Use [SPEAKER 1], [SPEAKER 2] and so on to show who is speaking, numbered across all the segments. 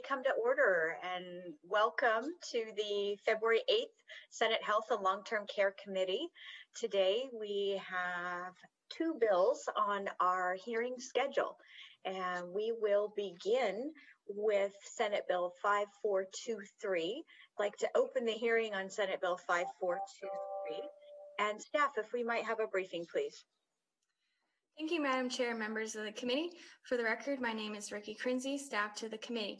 [SPEAKER 1] come to order and welcome to the February 8th Senate Health and Long-Term Care Committee. Today we have two bills on our hearing schedule and we will begin with Senate Bill 5423. I'd like to open the hearing on Senate Bill 5423 and staff if we might have a briefing please.
[SPEAKER 2] Thank you, Madam Chair members of the committee. For the record, my name is Ricky Crinzy, staff to the committee.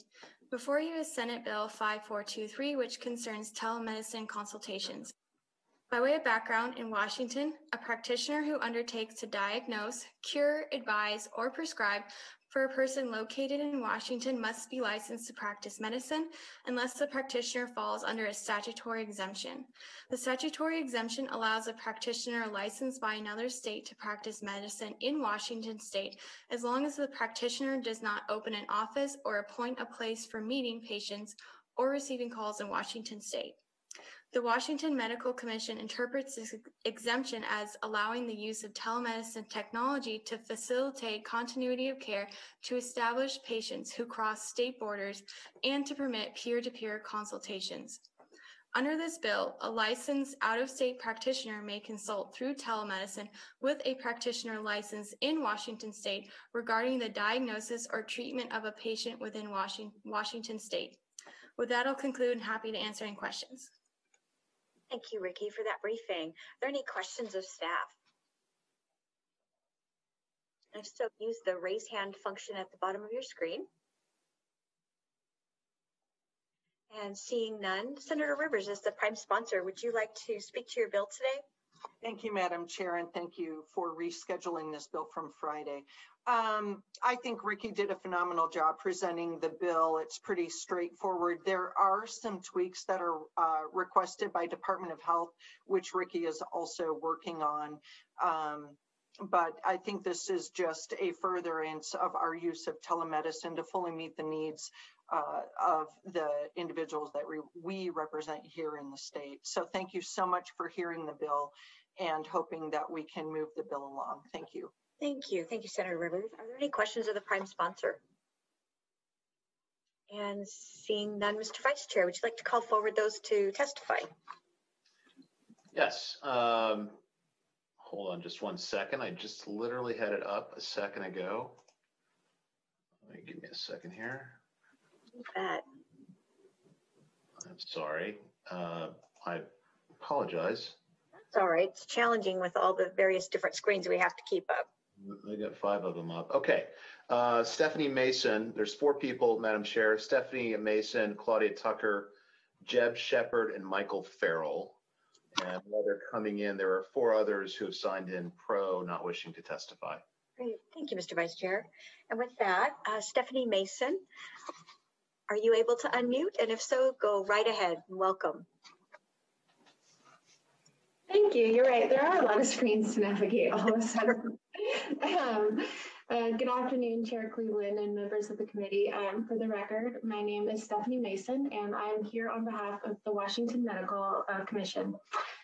[SPEAKER 2] Before you is Senate Bill 5423, which concerns telemedicine consultations. By way of background, in Washington, a practitioner who undertakes to diagnose, cure, advise, or prescribe for a person located in Washington must be licensed to practice medicine unless the practitioner falls under a statutory exemption. The statutory exemption allows a practitioner licensed by another state to practice medicine in Washington state as long as the practitioner does not open an office or appoint a place for meeting patients or receiving calls in Washington state. The Washington Medical Commission interprets this exemption as allowing the use of telemedicine technology to facilitate continuity of care to establish patients who cross state borders and to permit peer to peer consultations. Under this bill, a licensed out of state practitioner may consult through telemedicine with a practitioner licensed in Washington state regarding the diagnosis or treatment of a patient within Washington state. With that, I'll conclude and happy to answer any questions.
[SPEAKER 1] Thank you, Ricky, for that briefing. Are there any questions of staff? If so, use the raise hand function at the bottom of your screen. And seeing none, Senator Rivers is the prime sponsor. Would you like to speak to your bill today?
[SPEAKER 3] Thank you, Madam Chair, and thank you for rescheduling this bill from Friday. Um, I think Ricky did a phenomenal job presenting the bill. It's pretty straightforward. There are some tweaks that are uh, requested by Department of Health, which Ricky is also working on. Um, but I think this is just a furtherance of our use of telemedicine to fully meet the needs uh, of the individuals that re we represent here in the state. So thank you so much for hearing the bill and hoping that we can move the bill along. Thank you.
[SPEAKER 1] Thank you. Thank you, Senator Rivers. Are there any questions of the prime sponsor? And seeing none, Mr. Vice Chair, would you like to call forward those to testify?
[SPEAKER 4] Yes. Um, hold on just one second. I just literally had it up a second ago. Let me give me a second here.
[SPEAKER 1] Bet.
[SPEAKER 4] I'm sorry. Uh, I apologize.
[SPEAKER 1] It's all right. It's challenging with all the various different screens we have to keep up.
[SPEAKER 4] I got five of them up. Okay. Uh, Stephanie Mason, there's four people, Madam Chair. Stephanie Mason, Claudia Tucker, Jeb Shepard, and Michael Farrell. And while they're coming in, there are four others who have signed in pro, not wishing to testify.
[SPEAKER 1] Great. Thank you, Mr. Vice Chair. And with that, uh, Stephanie Mason, are you able to unmute? And if so, go right ahead. Welcome.
[SPEAKER 5] Thank you. You're right. There are a lot of screens to navigate all of a sudden. um, uh, good afternoon, Chair Cleveland and members of the committee. Um, for the record, my name is Stephanie Mason, and I'm here on behalf of the Washington Medical uh, Commission.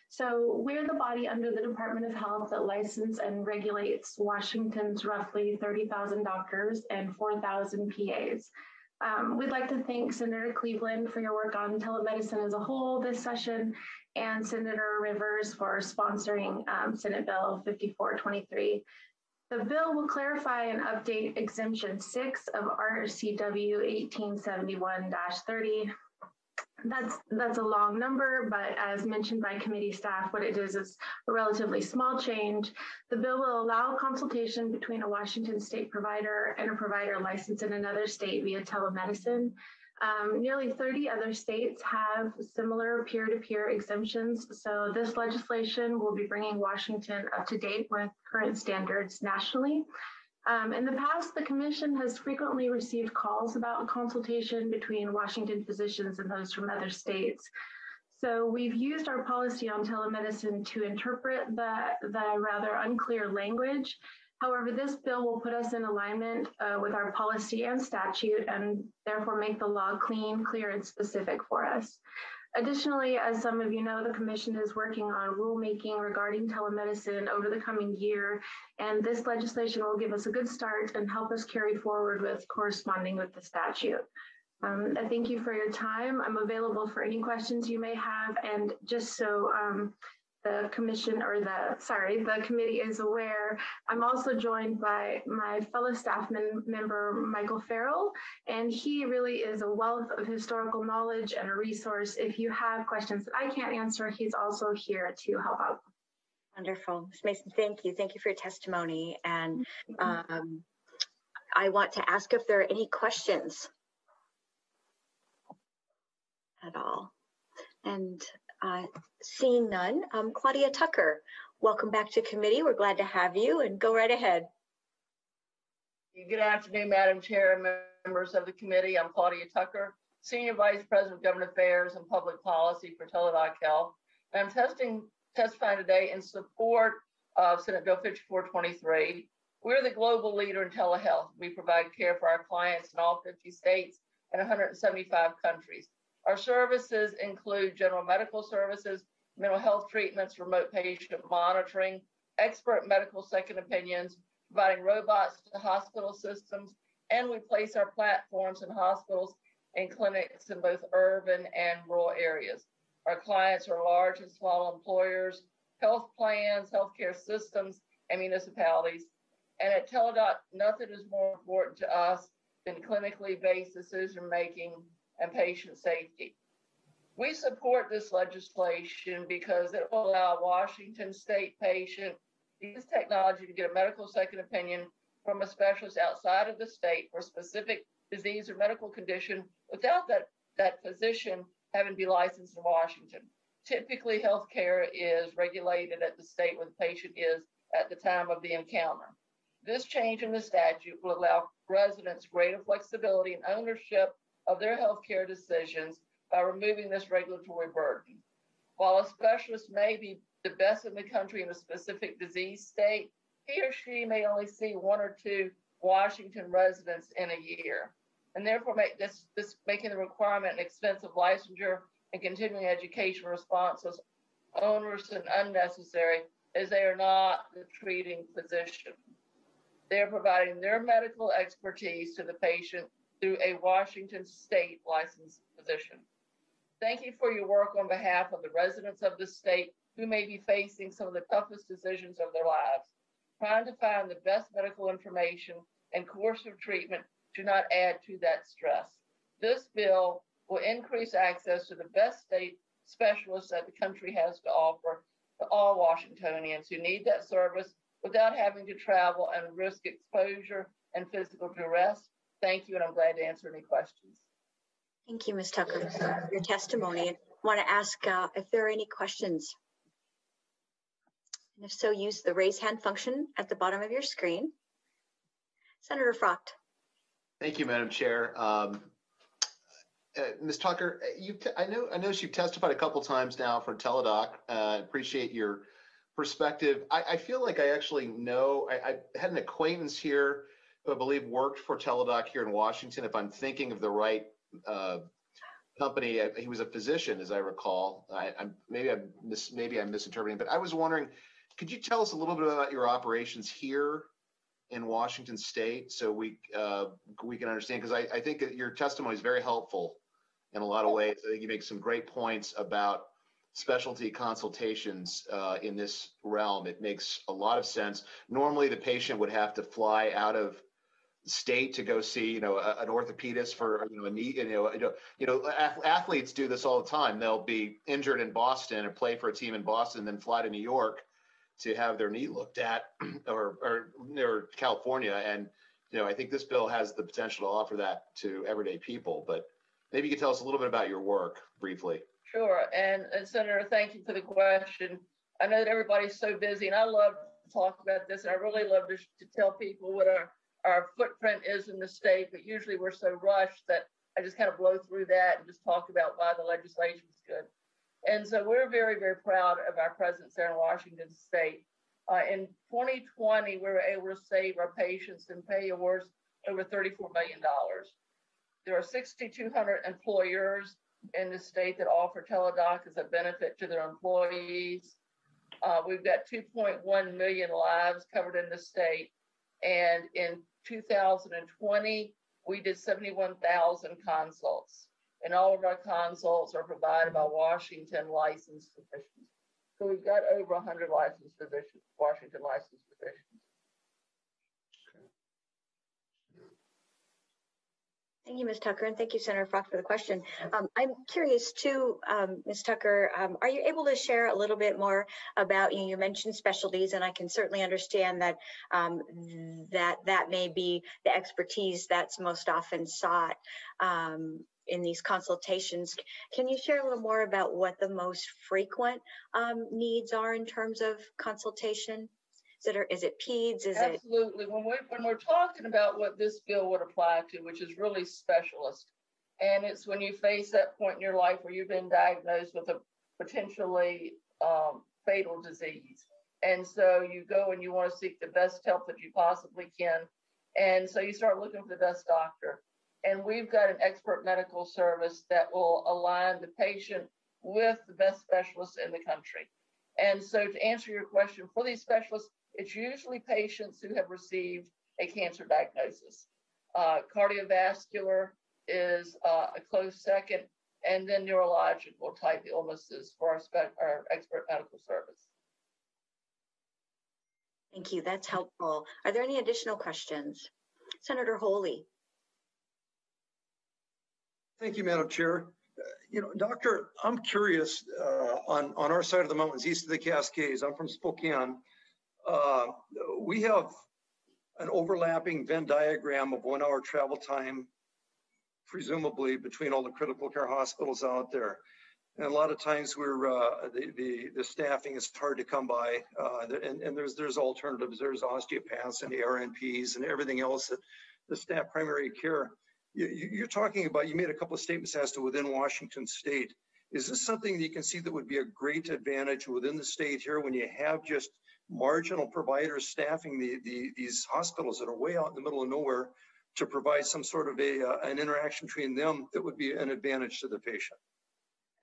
[SPEAKER 5] So we're the body under the Department of Health that licenses and regulates Washington's roughly 30,000 doctors and 4,000 PAs. Um, we'd like to thank Senator Cleveland for your work on telemedicine as a whole this session and Senator Rivers for sponsoring um, Senate Bill 5423. The bill will clarify and update Exemption 6 of RCW 1871-30 that's that's a long number, but as mentioned by committee staff, what it is is a relatively small change. The bill will allow consultation between a Washington state provider and a provider licensed in another state via telemedicine. Um, nearly 30 other states have similar peer-to-peer exemptions, so this legislation will be bringing Washington up to date with current standards nationally. Um, in the past, the Commission has frequently received calls about consultation between Washington physicians and those from other states. So we've used our policy on telemedicine to interpret the, the rather unclear language. However, this bill will put us in alignment uh, with our policy and statute and therefore make the law clean, clear, and specific for us. Additionally, as some of you know, the Commission is working on rulemaking regarding telemedicine over the coming year, and this legislation will give us a good start and help us carry forward with corresponding with the statute. Um, I thank you for your time. I'm available for any questions you may have. And just so um, the commission or the, sorry, the committee is aware, I'm also joined by my fellow staff member, Michael Farrell, and he really is a wealth of historical knowledge and a resource. If you have questions that I can't answer, he's also here to help out.
[SPEAKER 1] Wonderful. Ms. Mason, thank you. Thank you for your testimony. And um, I want to ask if there are any questions at all. And uh, seeing none, um, Claudia Tucker, welcome back to committee. We're glad to have you and go right ahead.
[SPEAKER 6] Good afternoon, Madam Chair and members of the committee. I'm Claudia Tucker, Senior Vice President of Government Affairs and Public Policy for Teladoc Health. And I'm testing, testifying today in support of Senate Bill 5423. We're the global leader in telehealth. We provide care for our clients in all 50 states and 175 countries. Our services include general medical services, mental health treatments, remote patient monitoring, expert medical second opinions, providing robots to hospital systems, and we place our platforms in hospitals and clinics in both urban and rural areas. Our clients are large and small employers, health plans, healthcare systems, and municipalities. And at Teladoc, nothing is more important to us than clinically based decision making and patient safety. We support this legislation because it will allow Washington state patient use technology to get a medical second opinion from a specialist outside of the state for a specific disease or medical condition without that, that physician having to be licensed in Washington. Typically, healthcare is regulated at the state where the patient is at the time of the encounter. This change in the statute will allow residents greater flexibility and ownership of their healthcare decisions by removing this regulatory burden. While a specialist may be the best in the country in a specific disease state, he or she may only see one or two Washington residents in a year, and therefore make this, this making the requirement an expensive licensure and continuing education responses onerous and unnecessary as they are not the treating physician. They are providing their medical expertise to the patient through a Washington state licensed physician. Thank you for your work on behalf of the residents of the state who may be facing some of the toughest decisions of their lives. Trying to find the best medical information and course of treatment do not add to that stress. This bill will increase access to the best state specialists that the country has to offer to all Washingtonians who need that service without having to travel and risk exposure and physical duress Thank you, and I'm glad to answer any questions.
[SPEAKER 1] Thank you, Ms. Tucker, for your testimony. I want to ask uh, if there are any questions. And if so, use the raise hand function at the bottom of your screen. Senator Frockt.
[SPEAKER 4] Thank you, Madam Chair. Um, uh, Ms. Tucker, uh, you I know I know you've testified a couple times now for Teladoc. Uh, appreciate your perspective. I, I, feel like I actually know. I, I had an acquaintance here who I believe worked for Teladoc here in Washington. If I'm thinking of the right uh, company, I, he was a physician, as I recall. I, am maybe I'm mis, maybe I'm misinterpreting, but I was wondering, could you tell us a little bit about your operations here in Washington State, so we uh, we can understand? Because I, I think your testimony is very helpful in a lot of ways. I think you make some great points about specialty consultations uh, in this realm. It makes a lot of sense. Normally, the patient would have to fly out of state to go see you know a, an orthopedist for you know a knee you know you know athletes do this all the time. They'll be injured in boston or play for a team in boston then fly to new york to have their knee looked at or or, or california. And you know i think this bill has the potential to offer that to everyday people but maybe you could tell us a little bit about your work briefly.
[SPEAKER 6] Sure. And, and senator thank you for the question. I know that everybody's so busy and i love to talk about this and i really love to, to tell people what our our footprint is in the state, but usually we're so rushed that I just kind of blow through that and just talk about why the legislation is good. And so we're very, very proud of our presence there in Washington State. Uh, in 2020, we were able to save our patients and pay over $34 million. There are 6,200 employers in the state that offer Teladoc as a benefit to their employees. Uh, we've got 2.1 million lives covered in the state. And in 2020, we did 71,000 consults. And all of our consults are provided by Washington licensed physicians. So we've got over 100 licensed physicians, Washington licensed physicians.
[SPEAKER 1] Thank you, Ms. Tucker, and thank you, Senator Frockt, for the question. Um, I'm curious too, um, Ms. Tucker, um, are you able to share a little bit more about, you, know, you mentioned specialties, and I can certainly understand that um, that that may be the expertise that's most often sought um, in these consultations. Can you share a little more about what the most frequent um, needs are in terms of consultation? Is it, is it PEDS? Is
[SPEAKER 6] Absolutely.
[SPEAKER 1] It...
[SPEAKER 6] When, we, when we're talking about what this bill would apply to, which is really specialist, and it's when you face that point in your life where you've been diagnosed with a potentially um, fatal disease. And so you go and you want to seek the best help that you possibly can. And so you start looking for the best doctor. And we've got an expert medical service that will align the patient with the best specialists in the country. And so to answer your question, for these specialists, it's usually patients who have received a cancer diagnosis. Uh, cardiovascular is uh, a close second, and then neurological type illnesses for our, spe- our expert medical service.
[SPEAKER 1] Thank you. That's helpful. Are there any additional questions? Senator Holy.
[SPEAKER 7] Thank you, Madam Chair. Uh, you know, Doctor, I'm curious uh, on, on our side of the mountains, east of the Cascades, I'm from Spokane. Uh, we have an overlapping Venn diagram of one hour travel time, presumably between all the critical care hospitals out there. And a lot of times we're, uh, the, the, the, staffing is hard to come by. Uh, and, and there's, there's alternatives. There's osteopaths and ARNPs and everything else that the staff primary care. You, are talking about, you made a couple of statements as to within Washington state. Is this something that you can see that would be a great advantage within the state here when you have just marginal providers staffing the, the, these hospitals that are way out in the middle of nowhere to provide some sort of a uh, an interaction between them that would be an advantage to the patient?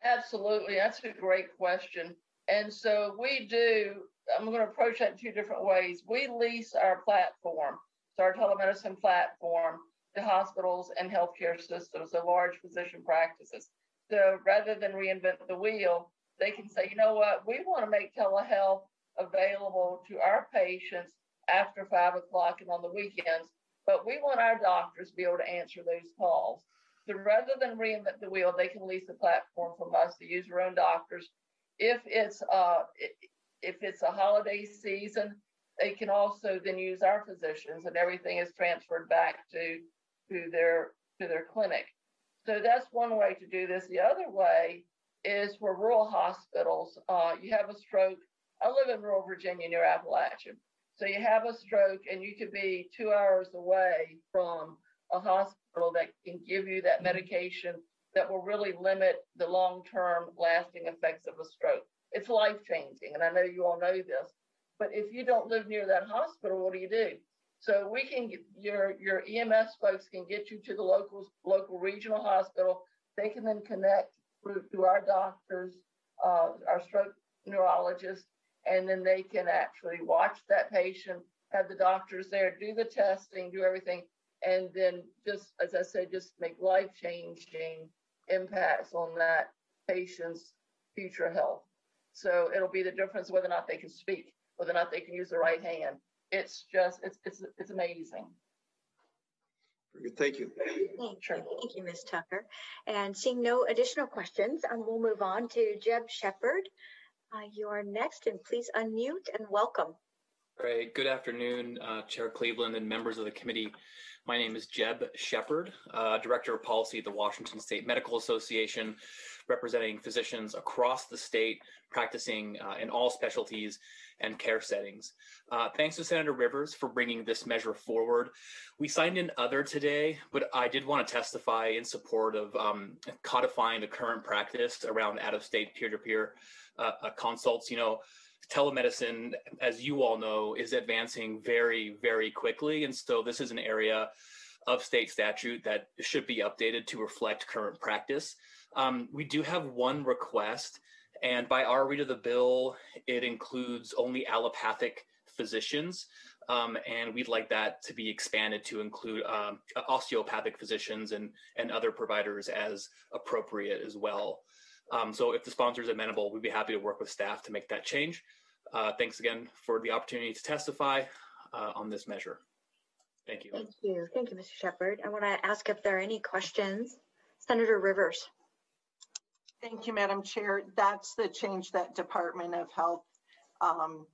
[SPEAKER 6] Absolutely, that's a great question. And so we do. I'm going to approach that in two different ways. We lease our platform, so our telemedicine platform, to hospitals and healthcare systems, so large physician practices. So rather than reinvent the wheel, they can say, you know what, we want to make telehealth available to our patients after five o'clock and on the weekends, but we want our doctors to be able to answer those calls. So rather than reinvent the wheel, they can lease the platform from us to use their own doctors. If it's uh, if it's a holiday season, they can also then use our physicians, and everything is transferred back to to their to their clinic. So that's one way to do this. The other way is for rural hospitals. Uh, you have a stroke, I live in rural Virginia near Appalachian. So you have a stroke and you could be two hours away from a hospital that can give you that medication that will really limit the long term lasting effects of a stroke. It's life changing. And I know you all know this. But if you don't live near that hospital, what do you do? So we can get your your EMS folks can get you to the local local regional hospital. They can then connect through to our doctors, uh, our stroke neurologists, and then they can actually watch that patient, have the doctors there, do the testing, do everything, and then just as I said, just make life changing impacts on that patient's future health. So it'll be the difference whether or not they can speak, whether or not they can use the right hand. It's just it's it's it's amazing.
[SPEAKER 7] Thank you.
[SPEAKER 1] Thank you. Sure. Thank you, Ms. Tucker. And seeing no additional questions, um, we'll move on to Jeb Shepard. Uh, you are next, and please unmute and welcome.
[SPEAKER 8] Great. Good afternoon, uh, Chair Cleveland and members of the committee. My name is Jeb Shepard, uh, Director of Policy at the Washington State Medical Association, representing physicians across the state practicing uh, in all specialties and care settings. Uh, thanks to Senator Rivers for bringing this measure forward. We signed in other today, but I did want to testify in support of um, codifying the current practice around out-of-state peer-to-peer uh, uh, consults. You know, telemedicine, as you all know, is advancing very, very quickly, and so this is an area of state statute that should be updated to reflect current practice. Um, we do have one request and by our read of the bill, it includes only allopathic physicians. Um, and we'd like that to be expanded to include um, osteopathic physicians and, and other providers as appropriate as well. Um, so if the sponsor is amenable, we'd be happy to work with staff to make that change. Uh, thanks again for the opportunity to testify uh, on this measure. Thank you.
[SPEAKER 1] Thank you. Thank you, Mr. Shepard. I want to ask if there are any questions. Senator Rivers.
[SPEAKER 3] Thank you, Madam Chair. That's the change that Department of Health um,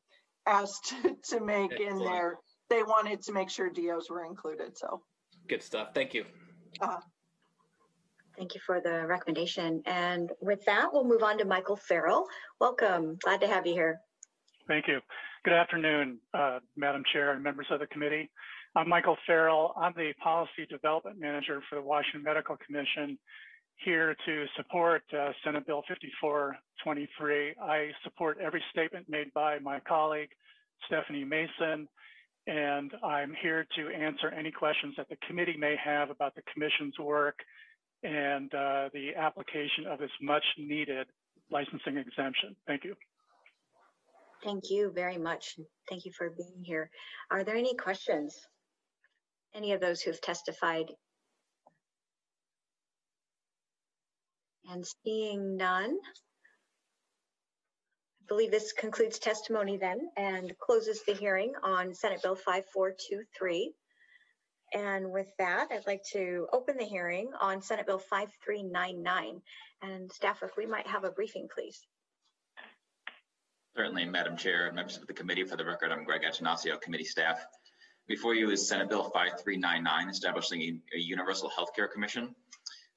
[SPEAKER 3] asked to make Excellent. in there. They wanted to make sure DOs were included. So
[SPEAKER 8] good stuff. Thank you. Uh,
[SPEAKER 1] Thank you for the recommendation. And with that, we'll move on to Michael Farrell. Welcome. Glad to have you here.
[SPEAKER 9] Thank you. Good afternoon, uh, Madam Chair and members of the committee. I'm Michael Farrell. I'm the Policy Development Manager for the Washington Medical Commission here to support uh, Senate Bill 5423. I support every statement made by my colleague, Stephanie Mason, and I'm here to answer any questions that the committee may have about the commission's work and uh, the application of this much needed licensing exemption. Thank you.
[SPEAKER 1] Thank you very much. Thank you for being here. Are there any questions? Any of those who've testified And seeing none, I believe this concludes testimony then and closes the hearing on Senate Bill 5423. And with that, I'd like to open the hearing on Senate Bill 5399. And staff, if we might have a briefing, please.
[SPEAKER 10] Certainly, Madam Chair and members of the committee. For the record, I'm Greg Attanasio, committee staff. Before you is Senate Bill 5399, establishing a universal health care commission.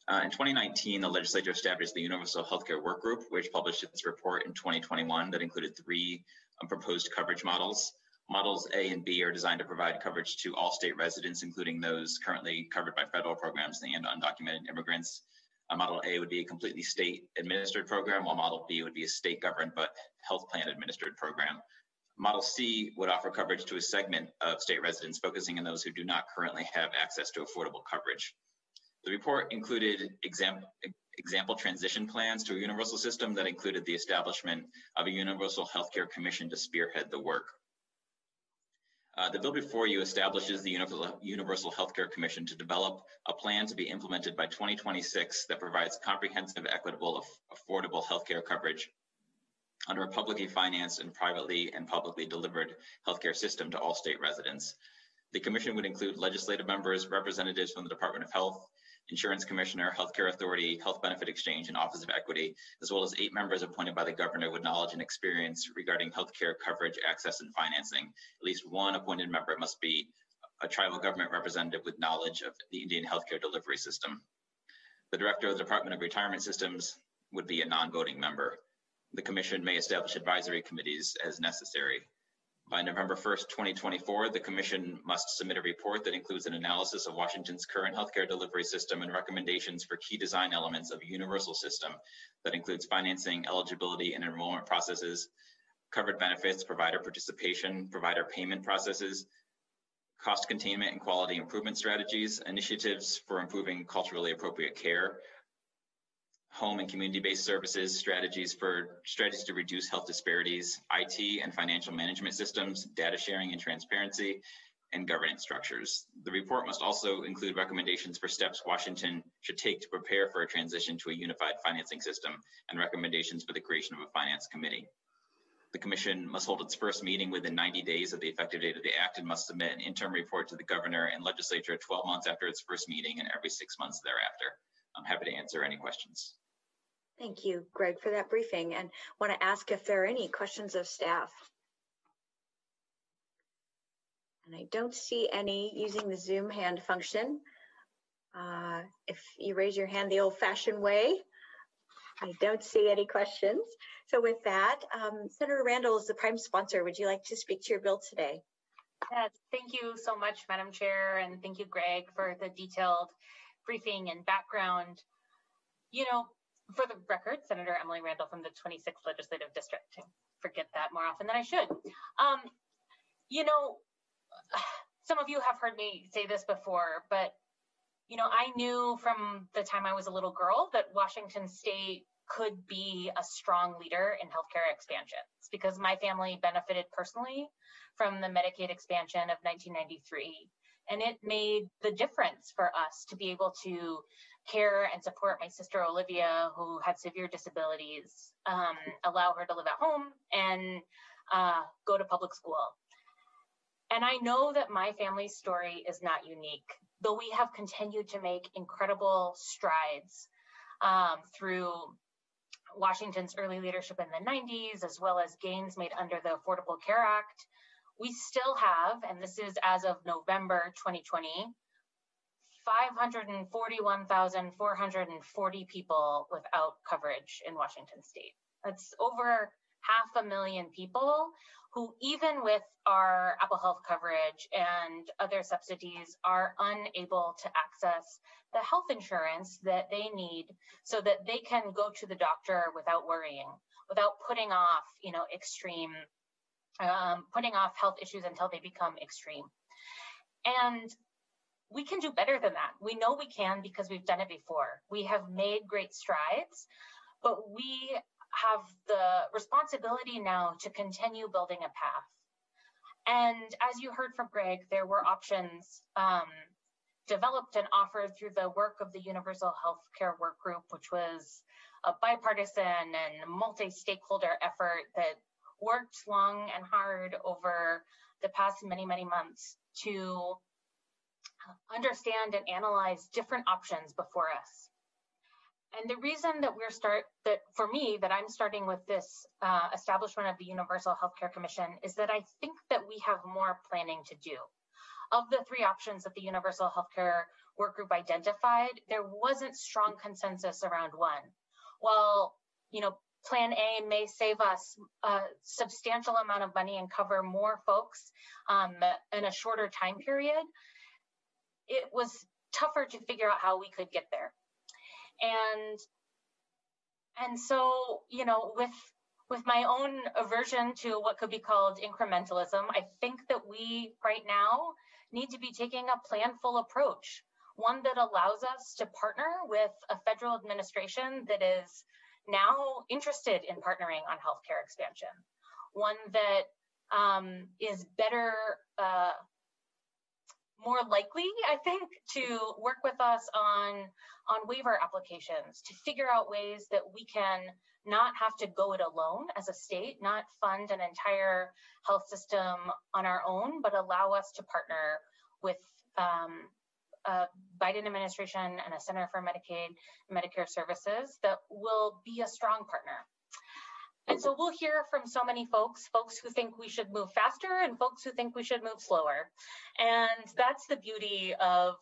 [SPEAKER 10] Uh, in 2019, the legislature established the Universal Healthcare Work Group, which published its report in 2021 that included three um, proposed coverage models. Models A and B are designed to provide coverage to all state residents, including those currently covered by federal programs and undocumented immigrants. Uh, model A would be a completely state administered program, while Model B would be a state governed but health plan administered program. Model C would offer coverage to a segment of state residents, focusing on those who do not currently have access to affordable coverage. The report included example, example transition plans to a universal system that included the establishment of a universal healthcare commission to spearhead the work. Uh, the bill before you establishes the Universal, Universal Healthcare Commission to develop a plan to be implemented by 2026 that provides comprehensive, equitable, affordable healthcare coverage under a publicly financed and privately and publicly delivered healthcare system to all state residents. The commission would include legislative members, representatives from the Department of Health, Insurance Commissioner, Healthcare Authority, Health Benefit Exchange, and Office of Equity, as well as eight members appointed by the governor with knowledge and experience regarding healthcare coverage, access, and financing. At least one appointed member must be a tribal government representative with knowledge of the Indian healthcare delivery system. The director of the Department of Retirement Systems would be a non-voting member. The commission may establish advisory committees as necessary. By November 1st, 2024, the Commission must submit a report that includes an analysis of Washington's current healthcare delivery system and recommendations for key design elements of a universal system that includes financing, eligibility, and enrollment processes, covered benefits, provider participation, provider payment processes, cost containment and quality improvement strategies, initiatives for improving culturally appropriate care, home and community-based services, strategies for strategies to reduce health disparities, IT and financial management systems, data sharing and transparency, and governance structures. The report must also include recommendations for steps Washington should take to prepare for a transition to a unified financing system and recommendations for the creation of a finance committee. The commission must hold its first meeting within 90 days of the effective date of the act and must submit an interim report to the governor and legislature 12 months after its first meeting and every six months thereafter. I'm happy to answer any questions.
[SPEAKER 1] Thank you, Greg, for that briefing and want to ask if there are any questions of staff. And I don't see any using the Zoom hand function. Uh, if you raise your hand the old fashioned way, I don't see any questions. So with that, um, Senator Randall is the prime sponsor. Would you like to speak to your bill today?
[SPEAKER 11] Yes, thank you so much, Madam Chair, and thank you, Greg, for the detailed briefing and background. You know, for the record, Senator Emily Randall from the 26th Legislative District. I forget that more often than I should. Um, you know, some of you have heard me say this before, but you know, I knew from the time I was a little girl that Washington State could be a strong leader in healthcare expansions because my family benefited personally from the Medicaid expansion of 1993. And it made the difference for us to be able to care and support my sister Olivia, who had severe disabilities, um, allow her to live at home and uh, go to public school. And I know that my family's story is not unique, though we have continued to make incredible strides um, through Washington's early leadership in the 90s, as well as gains made under the Affordable Care Act. We still have, and this is as of November 2020, 541,440 people without coverage in Washington state. That's over half a million people who, even with our Apple Health coverage and other subsidies, are unable to access the health insurance that they need so that they can go to the doctor without worrying, without putting off, you know, extreme, um, putting off health issues until they become extreme. And we can do better than that. We know we can because we've done it before. We have made great strides, but we have the responsibility now to continue building a path. And as you heard from Greg, there were options um, developed and offered through the work of the Universal Healthcare Work Group, which was a bipartisan and multi stakeholder effort that worked long and hard over the past many, many months to understand and analyze different options before us. And the reason that we're start that for me that I'm starting with this uh, establishment of the Universal Healthcare Commission is that I think that we have more planning to do. Of the three options that the Universal Healthcare Work Group identified, there wasn't strong consensus around one. While you know Plan A may save us a substantial amount of money and cover more folks um, in a shorter time period, it was tougher to figure out how we could get there. And and so you know with with my own aversion to what could be called incrementalism i think that we right now need to be taking a planful approach one that allows us to partner with a federal administration that is now interested in partnering on healthcare expansion one that um, is better uh, more likely, I think, to work with us on, on waiver applications to figure out ways that we can not have to go it alone as a state, not fund an entire health system on our own, but allow us to partner with um, a Biden administration and a Center for Medicaid Medicare Services that will be a strong partner. And so we'll hear from so many folks, folks who think we should move faster and folks who think we should move slower. And that's the beauty of,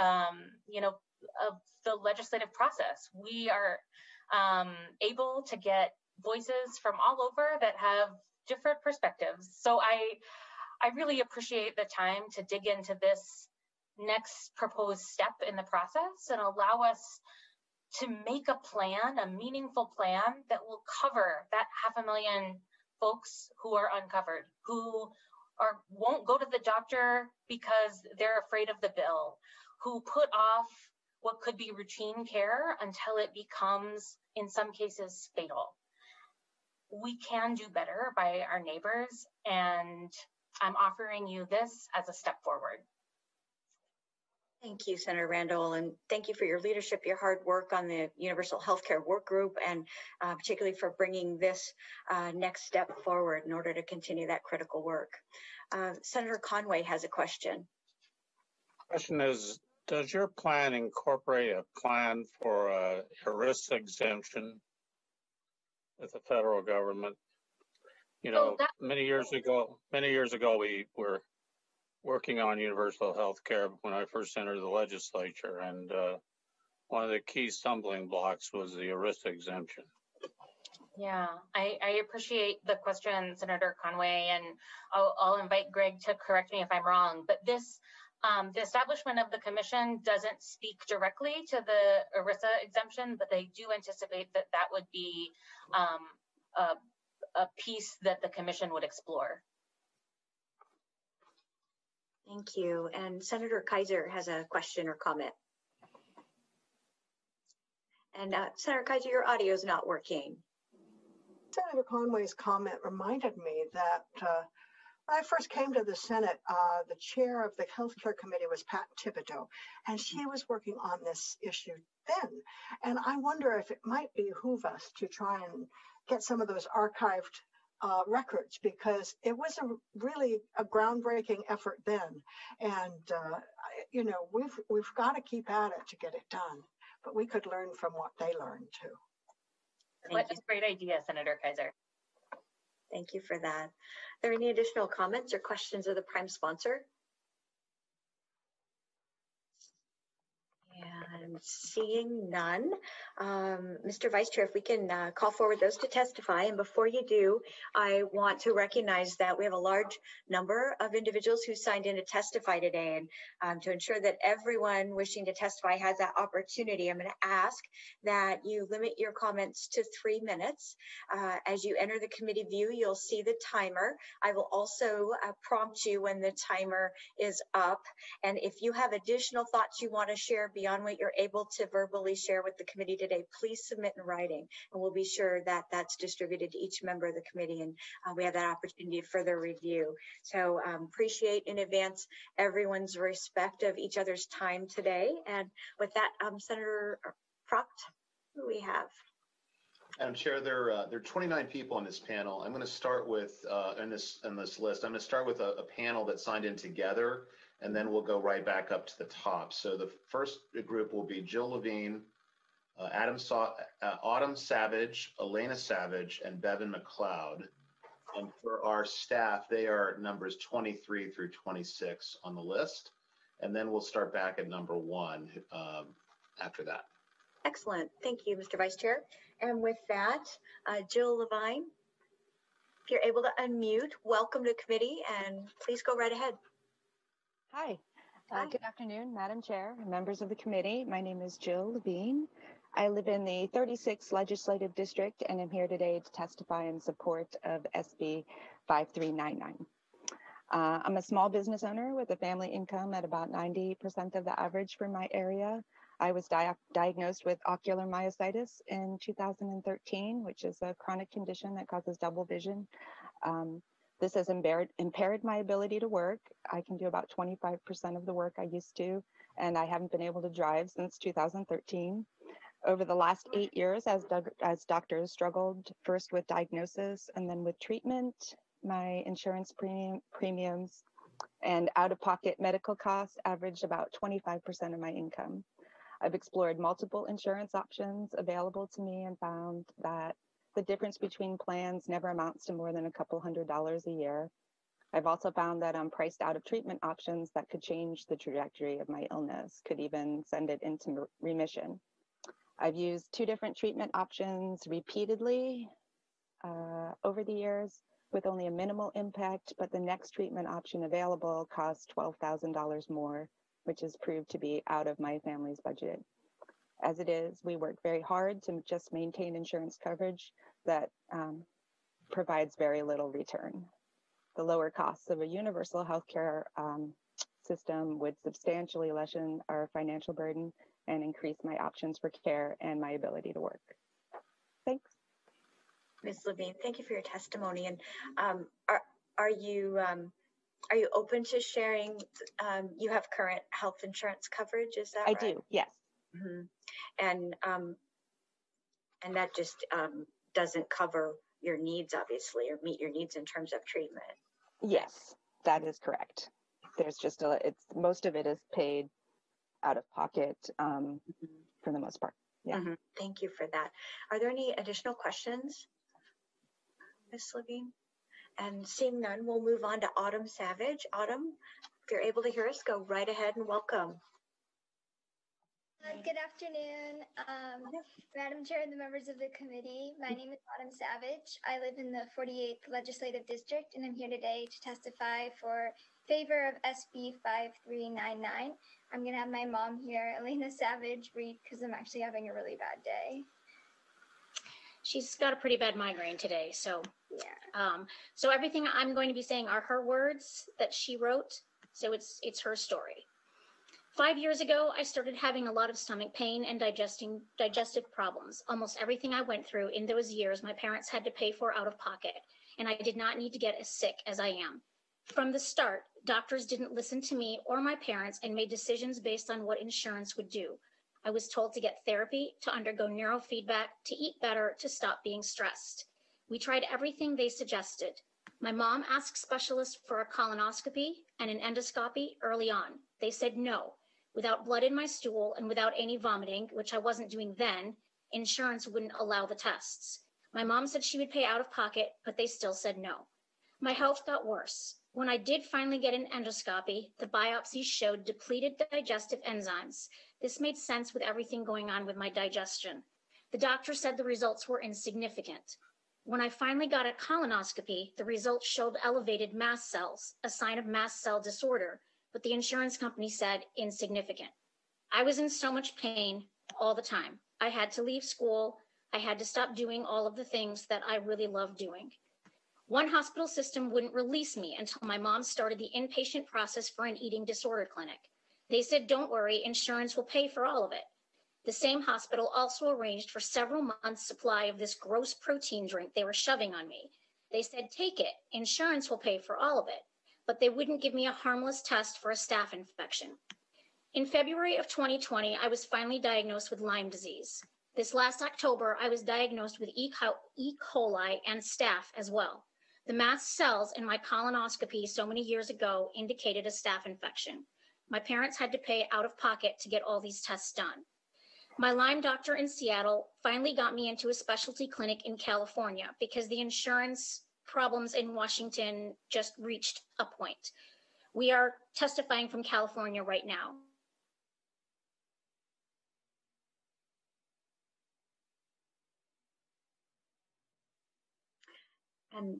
[SPEAKER 11] um, you know, of the legislative process. We are um, able to get voices from all over that have different perspectives. So I, I really appreciate the time to dig into this next proposed step in the process and allow us to make a plan, a meaningful plan that will cover that half a million folks who are uncovered, who are won't go to the doctor because they're afraid of the bill, who put off what could be routine care until it becomes, in some cases, fatal. We can do better by our neighbors, and I'm offering you this as a step forward.
[SPEAKER 1] Thank you, Senator Randall, and thank you for your leadership, your hard work on the Universal Healthcare Work Group, and uh, particularly for bringing this uh, next step forward in order to continue that critical work. Uh, Senator Conway has a question.
[SPEAKER 12] Question is, does your plan incorporate a plan for a ERISA exemption with the federal government? You know, that- many years ago, many years ago, we were working on universal health care when I first entered the legislature, and uh, one of the key stumbling blocks was the ERISA exemption.
[SPEAKER 11] Yeah, I, I appreciate the question, Senator Conway, and I'll, I'll, invite Greg to correct me if I'm wrong. But this, um, the establishment of the commission doesn't speak directly to the ERISA exemption, but they do anticipate that that would be um, a, a piece that the commission would explore.
[SPEAKER 1] Thank you. And Senator Keiser has a question or comment. And uh, Senator Keiser, your audio is not working.
[SPEAKER 13] Senator Conway's comment reminded me that uh, when I first came to the Senate, uh, the chair of the Healthcare Committee was Pat Thibaudeau, and she was working on this issue then. And I wonder if it might behoove us to try and get some of those archived uh, records because it was a really a groundbreaking effort then, and uh, you know we've we've got to keep at it to get it done. But we could learn from what they learned too.
[SPEAKER 11] What a great idea, Senator Keiser.
[SPEAKER 1] Thank you for that. Are there any additional comments or questions of the prime sponsor? Seeing none, um, Mr. Vice Chair, if we can uh, call forward those to testify. And before you do, I want to recognize that we have a large number of individuals who signed in to testify today. And um, to ensure that everyone wishing to testify has that opportunity, I'm going to ask that you limit your comments to three minutes. Uh, as you enter the committee view, you'll see the timer. I will also uh, prompt you when the timer is up. And if you have additional thoughts you want to share beyond what you're able to verbally share with the committee today, please submit in writing and we'll be sure that that's distributed to each member of the committee and uh, we have that opportunity to further review. So um, appreciate in advance everyone's respect of each other's time today. And with that, um, Senator Frockt, who we have?
[SPEAKER 4] Madam Chair, there, uh, there are 29 people on this panel. I'm going to start with, uh, in this in this list, I'm going to start with a, a panel that signed in together and then we'll go right back up to the top. So the first group will be Jill Levine, uh, Adam Sa- uh, Autumn Savage, Elena Savage, and Bevan McLeod. And for our staff, they are numbers 23 through 26 on the list. And then we'll start back at number one um, after that.
[SPEAKER 1] Excellent. Thank you, Mr. Vice Chair. And with that, uh, Jill Levine, if you're able to unmute, welcome to committee and please go right ahead.
[SPEAKER 14] Hi. Uh, good afternoon, Madam Chair, members of the committee. My name is Jill Levine. I live in the 36th Legislative District and I'm here today to testify in support of SB 5399. Uh, I'm a small business owner with a family income at about 90% of the average for my area. I was di diagnosed with ocular myositis in 2013, which is a chronic condition that causes double vision. Um, this has impaired, impaired my ability to work. I can do about 25% of the work I used to, and I haven't been able to drive since 2013. Over the last eight years, as, as doctors struggled first with diagnosis and then with treatment, my insurance premium, premiums and out of pocket medical costs averaged about 25% of my income. I've explored multiple insurance options available to me and found that the difference between plans never amounts to more than a couple hundred dollars a year. I've also found that I'm priced out of treatment options that could change the trajectory of my illness, could even send it into remission. I've used two different treatment options repeatedly uh, over the years with only a minimal impact, but the next treatment option available costs $12,000 more, which has proved to be out of my family's budget. As it is, we work very hard to just maintain insurance coverage that um, provides very little return. The lower costs of a universal healthcare um, system would substantially lessen our financial burden and increase my options for care and my ability to work. Thanks.
[SPEAKER 1] Ms. Levine, thank you for your testimony. And um, are, are you um, are you open to sharing? Um, you have current health insurance coverage, is that
[SPEAKER 14] I
[SPEAKER 1] right?
[SPEAKER 14] do, yes.
[SPEAKER 1] Mm -hmm. And um, and that just um, doesn't cover your needs, obviously, or meet your needs in terms of treatment.
[SPEAKER 14] Yes, that is correct. There's just a, it's most of it is paid out of pocket um, mm -hmm. for the most part. Yeah. Mm -hmm.
[SPEAKER 1] Thank you for that. Are there any additional questions, Ms. Levine? And seeing none, we'll move on to Autumn Savage. Autumn, if you're able to hear us, go right ahead and welcome.
[SPEAKER 15] Uh, good afternoon, um, Madam Chair and the members of the committee. My name is Autumn Savage. I live in the 48th Legislative District, and I'm here today to testify for favor of SB 5399. I'm going to have my mom here, Elena Savage, read because I'm actually having a really bad day.
[SPEAKER 16] She's got a pretty bad migraine today, so
[SPEAKER 15] yeah.
[SPEAKER 16] Um, so everything I'm going to be saying are her words that she wrote, so it's it's her story. Five years ago, I started having a lot of stomach pain and digesting digestive problems. Almost everything I went through in those years, my parents had to pay for out of pocket, and I did not need to get as sick as I am. From the start, doctors didn't listen to me or my parents and made decisions based on what insurance would do. I was told to get therapy, to undergo neurofeedback, to eat better, to stop being stressed. We tried everything they suggested. My mom asked specialists for a colonoscopy and an endoscopy early on. They said no. Without blood in my stool and without any vomiting, which I wasn't doing then, insurance wouldn't allow the tests. My mom said she would pay out of pocket, but they still said no. My health got worse. When I did finally get an endoscopy, the biopsy showed depleted digestive enzymes. This made sense with everything going on with my digestion. The doctor said the results were insignificant. When I finally got a colonoscopy, the results showed elevated mast cells, a sign of mast cell disorder, but the insurance company said insignificant. I was in so much pain all the time. I had to leave school. I had to stop doing all of the things that I really love doing. One hospital system wouldn't release me until my mom started the inpatient process for an eating disorder clinic. They said, don't worry, insurance will pay for all of it. The same hospital also arranged for several months' supply of this gross protein drink they were shoving on me. They said, take it, insurance will pay for all of it but they wouldn't give me a harmless test for a staph infection. In February of 2020, I was finally diagnosed with Lyme disease. This last October, I was diagnosed with E. coli and staph as well. The mast cells in my colonoscopy so many years ago indicated a staph infection. My parents had to pay out of pocket to get all these tests done. My Lyme doctor in Seattle finally got me into a specialty clinic in California because the insurance problems in Washington just reached a point. We are testifying from California right now.
[SPEAKER 1] And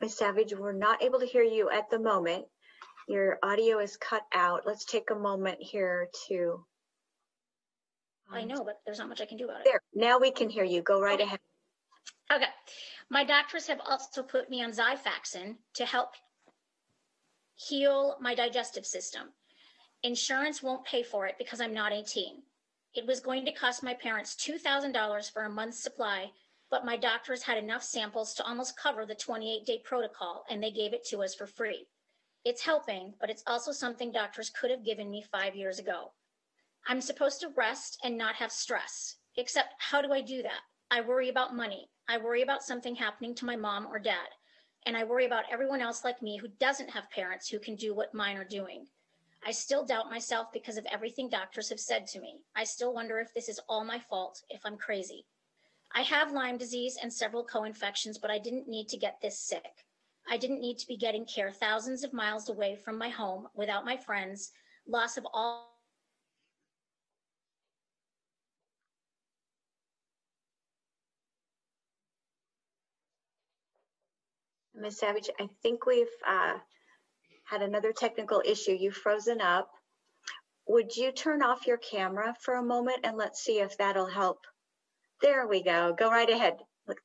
[SPEAKER 1] Ms. Savage, we're not able to hear you at the moment. Your audio is cut out. Let's take a moment here to.
[SPEAKER 16] I know, but there's not much I can do about it.
[SPEAKER 1] There, now we can hear you. Go right
[SPEAKER 16] okay.
[SPEAKER 1] ahead.
[SPEAKER 16] Okay. My doctors have also put me on Xifaxan to help heal my digestive system. Insurance won't pay for it because I'm not 18. It was going to cost my parents $2,000 for a month's supply, but my doctors had enough samples to almost cover the 28 day protocol and they gave it to us for free. It's helping, but it's also something doctors could have given me five years ago. I'm supposed to rest and not have stress, except how do I do that? I worry about money. I worry about something happening to my mom or dad. And I worry about everyone else like me who doesn't have parents who can do what mine are doing. I still doubt myself because of everything doctors have said to me. I still wonder if this is all my fault, if I'm crazy. I have Lyme disease and several co infections, but I didn't need to get this sick. I didn't need to be getting care thousands of miles away from my home without my friends, loss of all
[SPEAKER 1] Ms. Savage, I think we've uh, had another technical issue. You've frozen up. Would you turn off your camera for a moment and let's see if that'll help? There we go. Go right ahead. Look.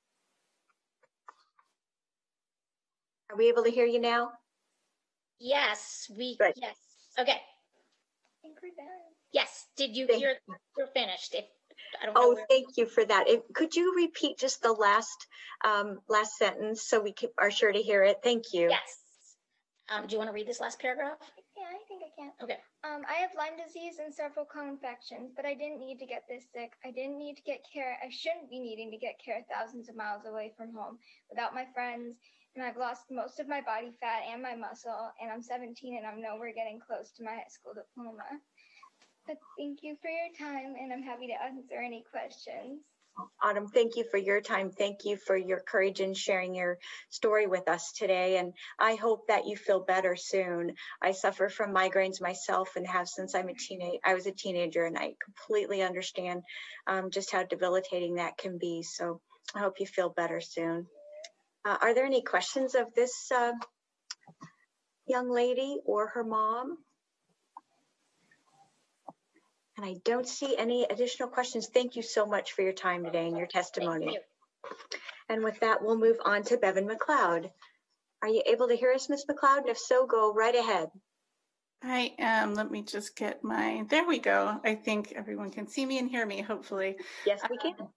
[SPEAKER 1] Are we able to hear you now?
[SPEAKER 16] Yes, we,
[SPEAKER 1] Good.
[SPEAKER 16] yes. Okay. Yes, did you hear, we're finished. If I don't know.
[SPEAKER 1] Oh,
[SPEAKER 16] where-
[SPEAKER 1] thank you for that. If, could you repeat just the last um, last sentence so we can, are sure to hear it? Thank you.
[SPEAKER 16] Yes. Um, do you want to read this last paragraph?
[SPEAKER 15] Yeah, I think I can.
[SPEAKER 16] Okay.
[SPEAKER 15] Um, I have Lyme disease and several co-infections, but I didn't need to get this sick. I didn't need to get care. I shouldn't be needing to get care thousands of miles away from home without my friends. And I've lost most of my body fat and my muscle. And I'm 17 and I'm nowhere getting close to my high school diploma. But thank you for your time, and I'm happy to answer any questions.
[SPEAKER 1] Autumn, thank you for your time. Thank you for your courage in sharing your story with us today. And I hope that you feel better soon. I suffer from migraines myself and have since I'm a teenage. I was a teenager, and I completely understand um, just how debilitating that can be. So I hope you feel better soon. Uh, are there any questions of this uh, young lady or her mom? And I don't see any additional questions. Thank you so much for your time today and your testimony. And with that, we'll move on to Bevan McLeod. Are you able to hear us, Ms. McLeod? And if so, go right ahead.
[SPEAKER 17] I am. Let me just get my, there we go. I think everyone can see me and hear me, hopefully.
[SPEAKER 1] Yes, we can. Um,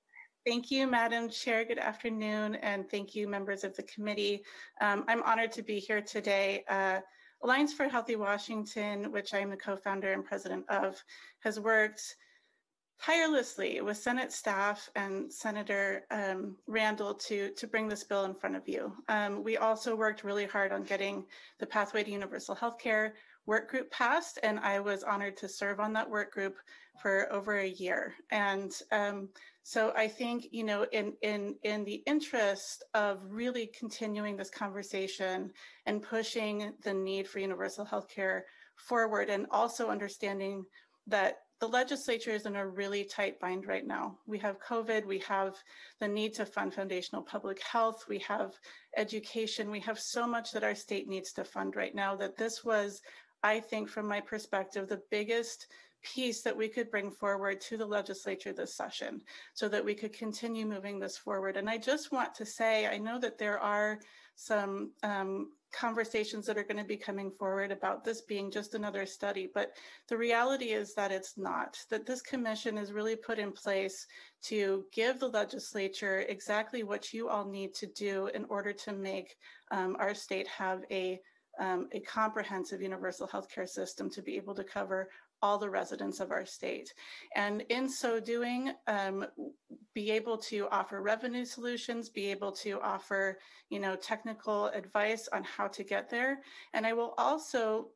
[SPEAKER 17] thank you, Madam Chair. Good afternoon. And thank you, members of the committee. Um, I'm honored to be here today. Uh, Alliance for Healthy Washington, which I'm the co-founder and president of, has worked tirelessly with Senate staff and Senator um, Randall to, to bring this bill in front of you. Um, we also worked really hard on getting the Pathway to Universal Health Care work group passed, and I was honored to serve on that work group for over a year. And um, so I think, you know, in, in, in the interest of really continuing this conversation and pushing the need for universal health care forward and also understanding that the legislature is in a really tight bind right now. We have COVID, we have the need to fund foundational public health, we have education, we have so much that our state needs to fund right now that this was, I think, from my perspective, the biggest piece that we could bring forward to the legislature this session so that we could continue moving this forward. And I just want to say, I know that there are some um, conversations that are going to be coming forward about this being just another study. But the reality is that it's not, that this commission is really put in place to give the legislature exactly what you all need to do in order to make um, our state have a um, a comprehensive universal healthcare system to be able to cover all the residents of our state. And in so doing, um, be able to offer revenue solutions, be able to offer, you know, technical advice on how to get there. And I will also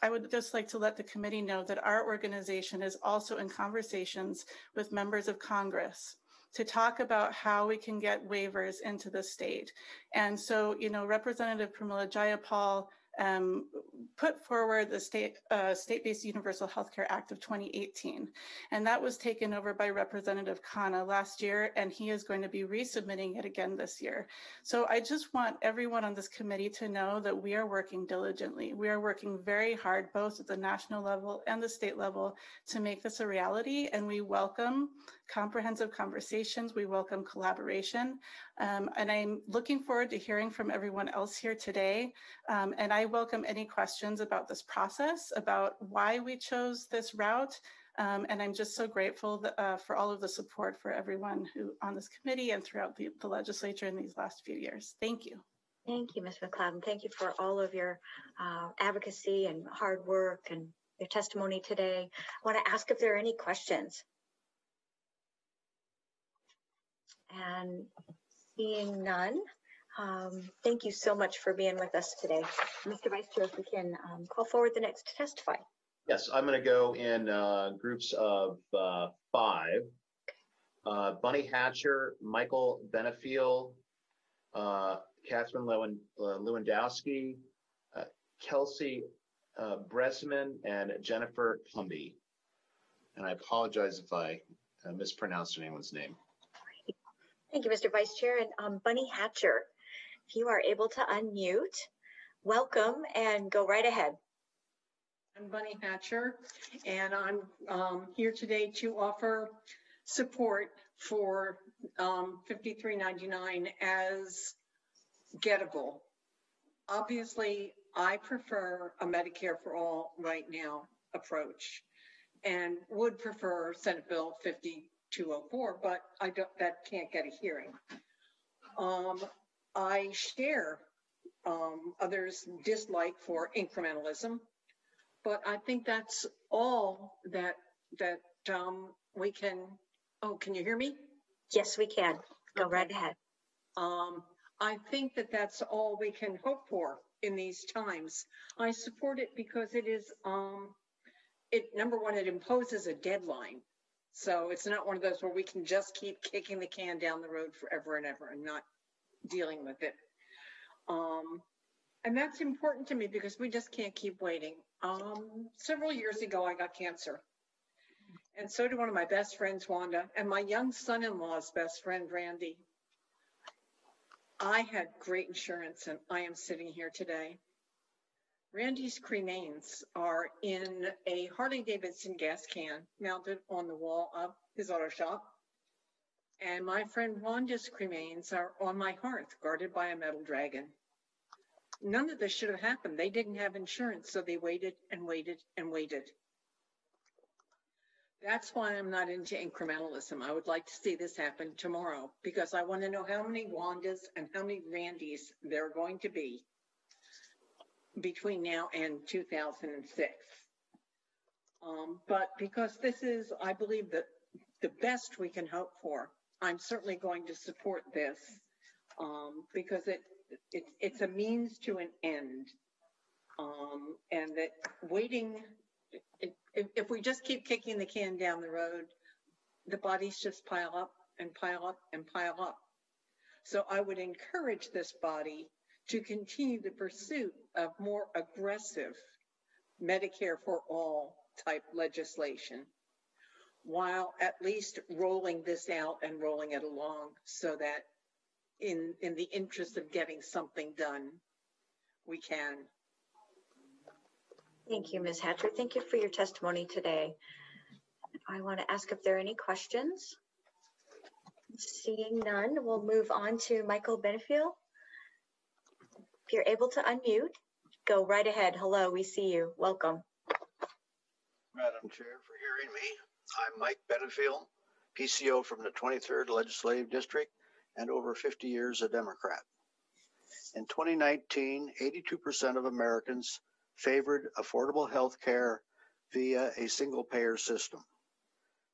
[SPEAKER 17] I would just like to let the committee know that our organization is also in conversations with members of Congress to talk about how we can get waivers into the state. And so, you know, Representative Pramila Jayapal um, put forward the state uh, state-based universal healthcare act of 2018 and that was taken over by representative Khanna last year and he is going to be resubmitting it again this year. So i just want everyone on this committee to know that we are working diligently. We are working very hard both at the national level and the state level to make this a reality. And we welcome comprehensive conversations. We welcome collaboration. Um, and I'm looking forward to hearing from everyone else here today. Um, and I welcome any questions about this process, about why we chose this route. Um, and I'm just so grateful that, uh, for all of the support for everyone who on this committee and throughout the, the legislature in these last few years. Thank you.
[SPEAKER 1] Thank you, Ms. McLeod. Thank you for all of your uh, advocacy and hard work and your testimony today. I want to ask if there are any questions. And Seeing none, um, thank you so much for being with us today. Mr. Vice Chair, if we can um, call forward the next to testify.
[SPEAKER 4] Yes, I'm going to go in uh, groups of uh, five. Uh, Bunny Hatcher, Michael Benefiel, uh, Catherine Lewin, uh, Lewandowski, uh, Kelsey uh, Bresman, and Jennifer Cumby. And I apologize if I mispronounced anyone's name.
[SPEAKER 1] Thank you, Mr. Vice Chair. And um, Bunny Hatcher, if you are able to unmute, welcome and go right ahead.
[SPEAKER 18] I'm Bunny Hatcher, and I'm um, here today to offer support for um, 5399 as gettable. Obviously, I prefer a Medicare for all right now approach and would prefer Senate Bill 50 204, but I don't, that can't get a hearing. Um, I share um, others' dislike for incrementalism, but I think that's all that that um, we can. Oh, can you hear me?
[SPEAKER 1] Yes, we can. Go okay. right ahead.
[SPEAKER 18] Um, I think that that's all we can hope for in these times. I support it because it is, um, it number one, it imposes a deadline so it's not one of those where we can just keep kicking the can down the road forever and ever and not dealing with it. Um, and that's important to me because we just can't keep waiting. Um, several years ago, I got cancer. And so did one of my best friends, Wanda, and my young son in law's best friend, Randy. I had great insurance, and I am sitting here today. Randy's cremains are in a Harley Davidson gas can mounted on the wall of his auto shop. And my friend Wanda's cremains are on my hearth, guarded by a metal dragon. none of this should have happened. They didn't have insurance, so they waited and waited and waited. That's why I'm not into incrementalism. I would like to see this happen tomorrow because I want to know how many Wandas and how many Randys there are going to be between now and 2006. Um, but because this is, I believe, the best we can hope for, I'm certainly going to support this um, because it, it, it's a means to an end. Um, and that waiting if, if we just keep kicking the can down the road, the bodies just pile up and pile up and pile up. So I would encourage this body to continue the pursuit of more aggressive Medicare for all type legislation while at least rolling this out and rolling it along so that in in the interest of getting something done we can
[SPEAKER 1] Thank you, Ms. Hatcher. Thank you for your testimony today. I want to ask if there are any questions. Seeing none, we'll move on to Michael Benefiel. If you're able to unmute, go right ahead. Hello, we see you. Welcome.
[SPEAKER 19] Madam Chair, for hearing me. I'm Mike Benefiel, PCO from the 23rd Legislative District and over 50 years a Democrat. In 2019, 82% of Americans favored affordable health care via a single payer system.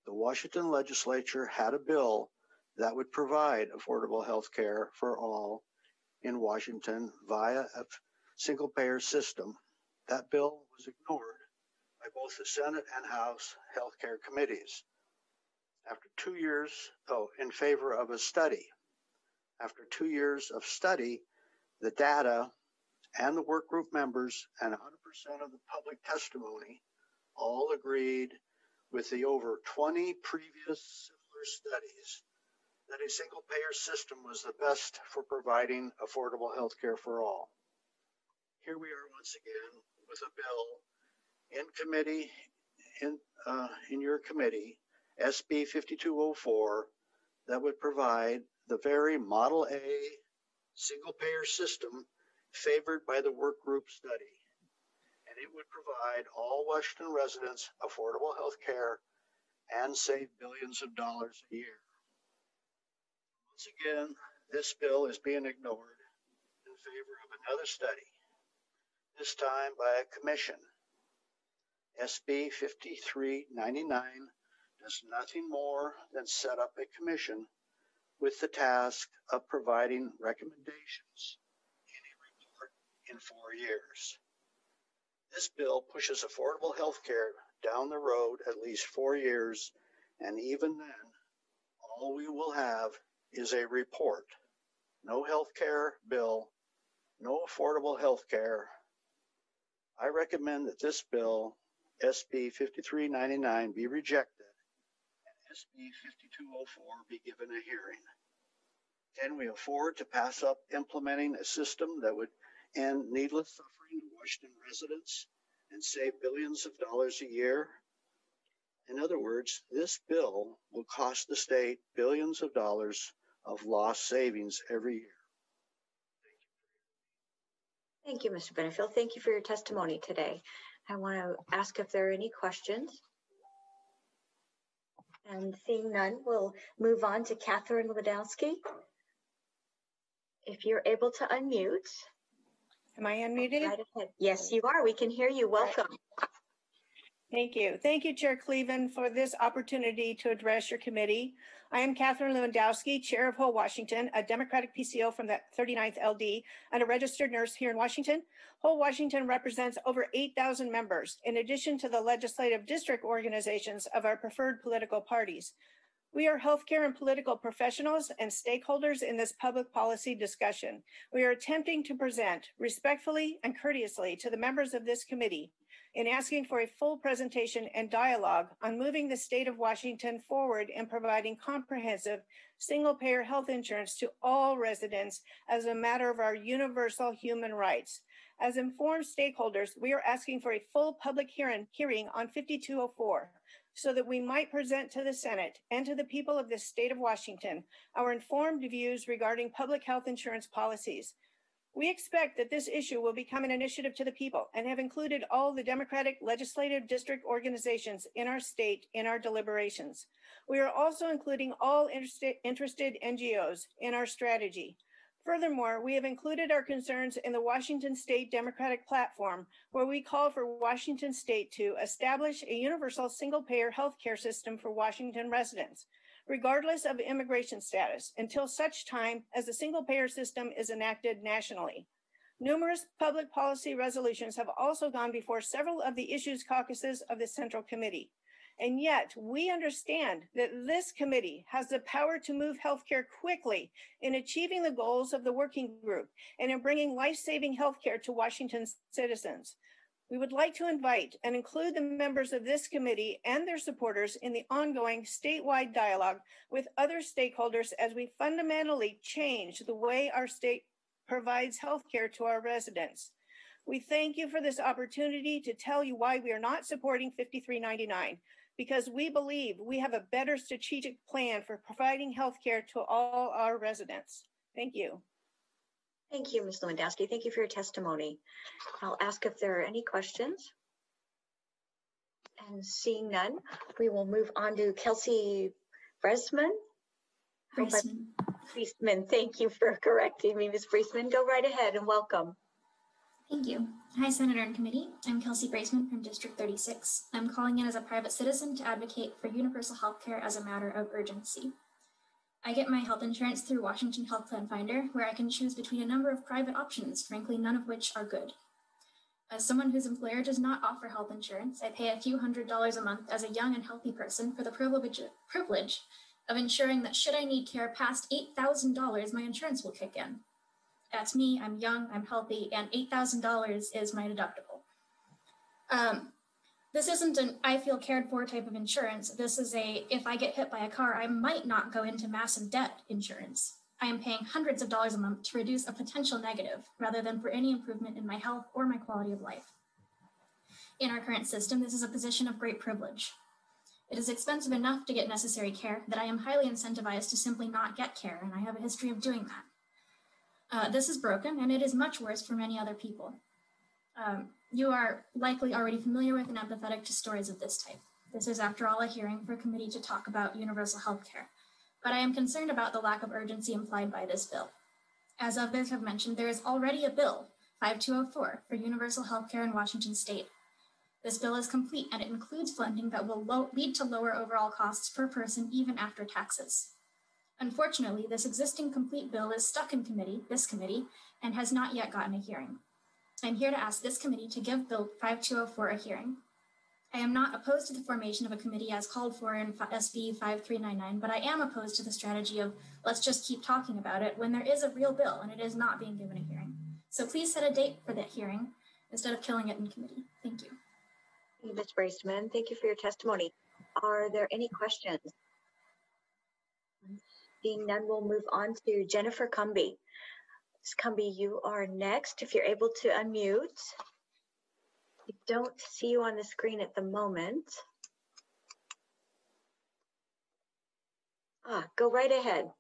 [SPEAKER 19] The Washington legislature had a bill that would provide affordable health care for all in Washington via a single payer system. That bill was ignored by both the Senate and House health care committees. After two years, oh, in favor of a study. After two years of study, the data and the work group members and 100% of the public testimony all agreed with the over 20 previous similar studies that a single payer system was the best for providing affordable health care for all. Here we are once again with a bill in committee, in, uh, in your committee, SB 5204, that would provide the very Model A single payer system favored by the work group study. And it would provide all Washington residents affordable health care and save billions of dollars a year. Once again, this bill is being ignored in favor of another study, this time by a commission. SB 5399 does nothing more than set up a commission with the task of providing recommendations in a report in four years. This bill pushes affordable health care down the road at least four years, and even then, all we will have is a report. No health care bill, no affordable health care. I recommend that this bill, SB 5399, be rejected and SB 5204 be given a hearing. Can we afford to pass up implementing a system that would end needless suffering to Washington residents and save billions of dollars a year? In other words, this bill will cost the state billions of dollars of lost savings every year.
[SPEAKER 1] Thank you, Mr. Benefield. Thank you for your testimony today. I want to ask if there are any questions. And seeing none, we'll move on to Catherine Ladowski. If you're able to unmute.
[SPEAKER 20] Am I unmuted?
[SPEAKER 1] Right. Yes, you are. We can hear you. Welcome.
[SPEAKER 20] Thank you. Thank you, Chair Cleveland, for this opportunity to address your committee. I am Catherine Lewandowski, Chair of Whole Washington, a Democratic PCO from the 39th LD, and a registered nurse here in Washington. Whole Washington represents over 8,000 members, in addition to the legislative district organizations of our preferred political parties. We are healthcare and political professionals and stakeholders in this public policy discussion. We are attempting to present respectfully and courteously to the members of this committee in asking for a full presentation and dialogue on moving the state of Washington forward and providing comprehensive single payer health insurance to all residents as a matter of our universal human rights. As informed stakeholders, we are asking for a full public hearing, hearing on 5204 so that we might present to the Senate and to the people of the state of Washington our informed views regarding public health insurance policies. We expect that this issue will become an initiative to the people and have included all the Democratic legislative district organizations in our state in our deliberations. We are also including all interested, NGOs in our strategy. Furthermore, we have included our concerns in the Washington State Democratic Platform, where we call for Washington State to establish a universal single payer healthcare system for Washington residents regardless of immigration status, until such time as the single payer system is enacted nationally. Numerous public policy resolutions have also gone before several of the issues caucuses of the Central Committee. And yet, we understand that this committee has the power to move healthcare quickly in achieving the goals of the working group and in bringing life saving healthcare to Washington's citizens. We would like to invite and include the members of this committee and their supporters in the ongoing statewide dialogue with other stakeholders as we fundamentally change the way our state provides healthcare to our residents. We thank you for this opportunity to tell you why we are not supporting 5399 because we believe we have a better strategic plan for providing healthcare to all our residents. Thank you.
[SPEAKER 1] Thank you, Ms. Lewandowski. Thank you for your testimony. I'll ask if there are any questions. And seeing none, we will move on to Kelsey Bresman. Friesman, thank you for correcting me, Ms. Friesman. Go right ahead and welcome.
[SPEAKER 21] Thank you. Hi, Senator and Committee. I'm Kelsey Braceman from District 36. I'm calling in as a private citizen to advocate for universal health care as a matter of urgency. I get my health insurance through Washington Health Plan Finder, where I can choose between a number of private options, frankly, none of which are good. As someone whose employer does not offer health insurance, I pay a few hundred dollars a month as a young and healthy person for the privilege, privilege of ensuring that should I need care past $8,000, my insurance will kick in. That's me, I'm young, I'm healthy, and $8,000 is my deductible. Um, this isn't an I feel cared for type of insurance. This is a if I get hit by a car, I might not go into massive debt insurance. I am paying hundreds of dollars a month to reduce a potential negative rather than for any improvement in my health or my quality of life. In our current system, this is a position of great privilege. It is expensive enough to get necessary care that I am highly incentivized to simply not get care, and I have a history of doing that. Uh, this is broken, and it is much worse for many other people. Um, you are likely already familiar with and empathetic to stories of this type. This is, after all, a hearing for a committee to talk about universal health care. But I am concerned about the lack of urgency implied by this bill. As others have mentioned, there is already a bill, 5204, for universal health care in Washington state. This bill is complete and it includes funding that will lo- lead to lower overall costs per person even after taxes. Unfortunately, this existing complete bill is stuck in committee, this committee, and has not yet gotten a hearing. I'm here to ask this committee to give Bill 5204 a hearing. I am not opposed to the formation of a committee as called for in SB 5399, but I am opposed to the strategy of let's just keep talking about it when there is a real bill and it is not being given a hearing. So please set a date for that hearing instead of killing it in committee. Thank you.
[SPEAKER 1] Ms. Braceman, thank you for your testimony. Are there any questions? Being none, we'll move on to Jennifer Cumby. Cumby, you are next. If you're able to unmute. I don't see you on the screen at the moment. Ah, go right ahead.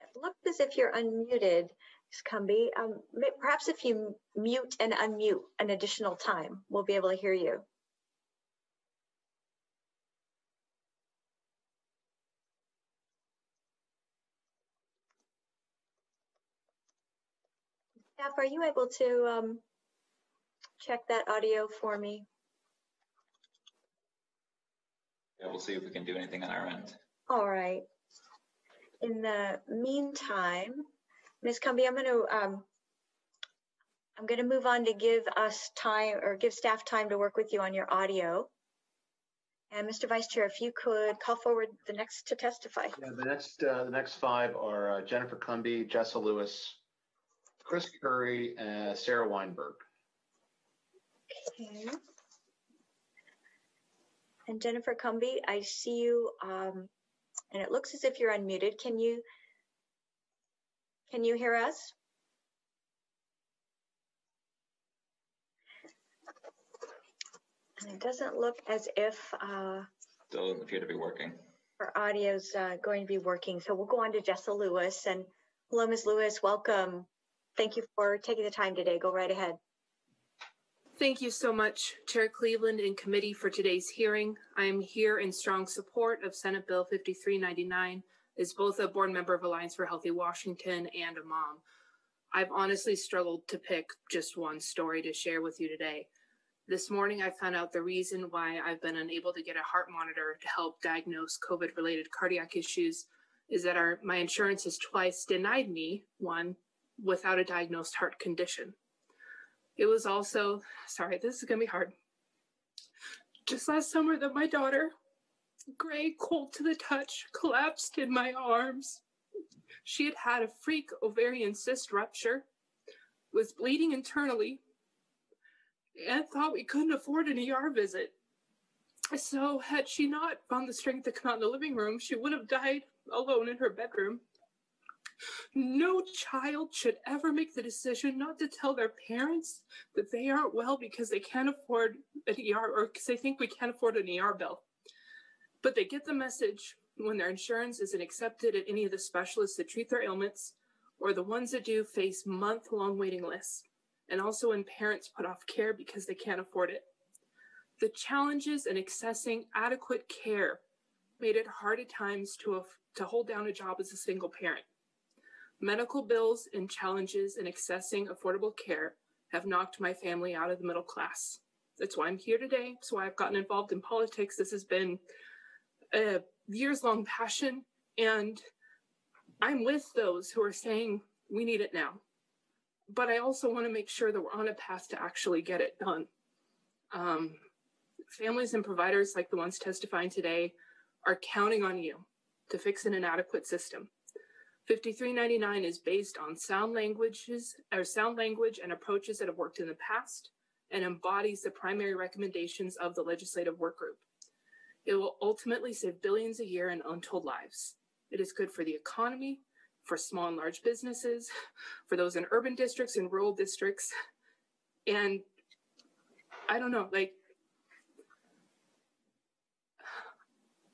[SPEAKER 1] It looks as if you're unmuted, Cumby. Um, perhaps if you mute and unmute an additional time, we'll be able to hear you. Staff, are you able to um, check that audio for me?
[SPEAKER 10] Yeah, we'll see if we can do anything on our end.
[SPEAKER 1] All right. In the meantime, Ms. Cumby, I'm going to um, I'm going to move on to give us time or give staff time to work with you on your audio. And Mr. Vice Chair, if you could call forward the next to testify.
[SPEAKER 4] Yeah, the next uh, the next five are uh, Jennifer Cumby, Jessa Lewis, Chris Curry, and Sarah Weinberg.
[SPEAKER 1] Okay. And Jennifer Cumby, I see you, um, and it looks as if you're unmuted. Can you can you hear us? And it doesn't look as if. Uh,
[SPEAKER 10] Doesn't appear to be working.
[SPEAKER 1] Our audio's uh, going to be working, so we'll go on to Jessa Lewis. And hello, Ms. Lewis, welcome. Thank you for taking the time today. Go right ahead.
[SPEAKER 22] Thank you so much, Chair Cleveland and committee for today's hearing. I am here in strong support of Senate Bill 5399 as both a board member of Alliance for Healthy Washington and a mom. I've honestly struggled to pick just one story to share with you today. This morning, I found out the reason why I've been unable to get a heart monitor to help diagnose COVID related cardiac issues is that our, my insurance has twice denied me one without a diagnosed heart condition. It was also, sorry, this is going to be hard. Just last summer, that my daughter, gray, cold to the touch, collapsed in my arms. She had had a freak ovarian cyst rupture, was bleeding internally, and thought we couldn't afford an ER visit. So, had she not found the strength to come out in the living room, she would have died alone in her bedroom. No child should ever make the decision not to tell their parents that they aren't well because they can't afford an ER or because they think we can't afford an ER bill. But they get the message when their insurance isn't accepted at any of the specialists that treat their ailments, or the ones that do face month long waiting lists, and also when parents put off care because they can't afford it. The challenges in accessing adequate care made it hard at times to, to hold down a job as a single parent. Medical bills and challenges in accessing affordable care have knocked my family out of the middle class. That's why I'm here today. That's why I've gotten involved in politics. This has been a years long passion, and I'm with those who are saying we need it now. But I also want to make sure that we're on a path to actually get it done. Um, families and providers like the ones testifying today are counting on you to fix an inadequate system. 5399 is based on sound languages or sound language and approaches that have worked in the past and embodies the primary recommendations of the legislative work group. It will ultimately save billions a year in untold lives. It is good for the economy, for small and large businesses, for those in urban districts and rural districts. And I don't know, like,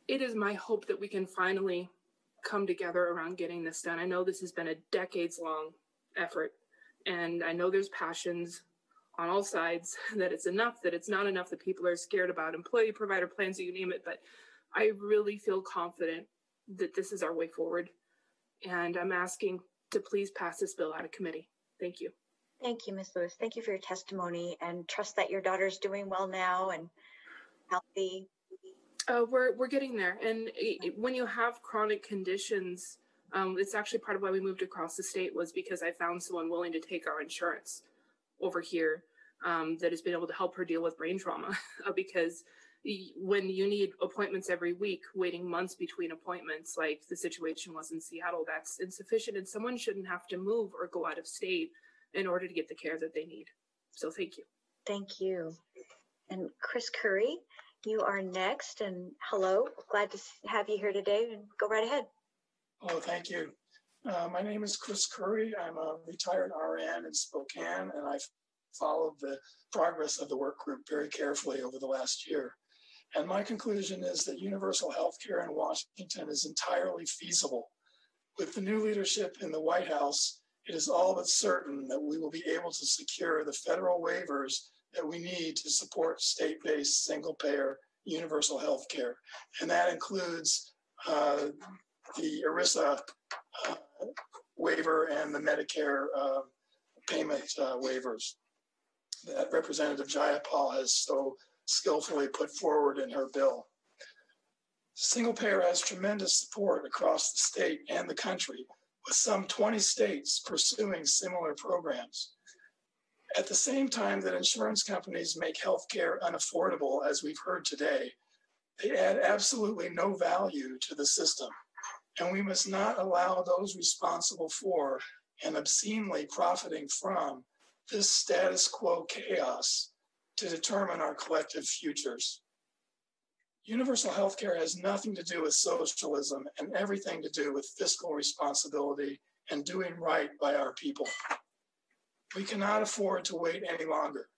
[SPEAKER 22] it is my hope that we can finally come together around getting this done. I know this has been a decades long effort, and I know there's passions on all sides that it's enough, that it's not enough, that people are scared about employee provider plans, you name it. But I really feel confident that this is our way forward. And I'm asking to please pass this bill out of committee. Thank you.
[SPEAKER 1] Thank you, Ms. Lewis. Thank you for your testimony and trust that your daughter's doing well now and healthy
[SPEAKER 22] uh, we're we're getting there, and it, when you have chronic conditions, um, it's actually part of why we moved across the state was because I found someone willing to take our insurance over here um, that has been able to help her deal with brain trauma. because when you need appointments every week, waiting months between appointments, like the situation was in Seattle, that's insufficient, and someone shouldn't have to move or go out of state in order to get the care that they need. So thank you.
[SPEAKER 1] Thank you. And Chris Curry, you are next, and hello. Glad to have you here today. And go right ahead.
[SPEAKER 23] Oh, thank you. Uh, my name is Chris Curry. I'm a retired RN in Spokane, and I've followed the progress of the work group very carefully over the last year. And my conclusion is that universal health care in Washington is entirely feasible. With the new leadership in the White House, it is all but certain that we will be able to secure the federal waivers that we need to support state-based single-payer universal health care. And that includes uh, the ERISA uh, waiver and the Medicare uh, payment uh, waivers that Representative Jayapal has so skillfully put forward in her bill. Single payer has tremendous support across the state and the country, with some 20 states pursuing similar programs. At the same time that insurance companies make healthcare unaffordable, as we've heard today, they add absolutely no value to the system. And we must not allow those responsible for and obscenely profiting from this status quo chaos to determine our collective futures. Universal healthcare has nothing to do with socialism and everything to do with fiscal responsibility and doing right by our people. We cannot afford to wait any longer.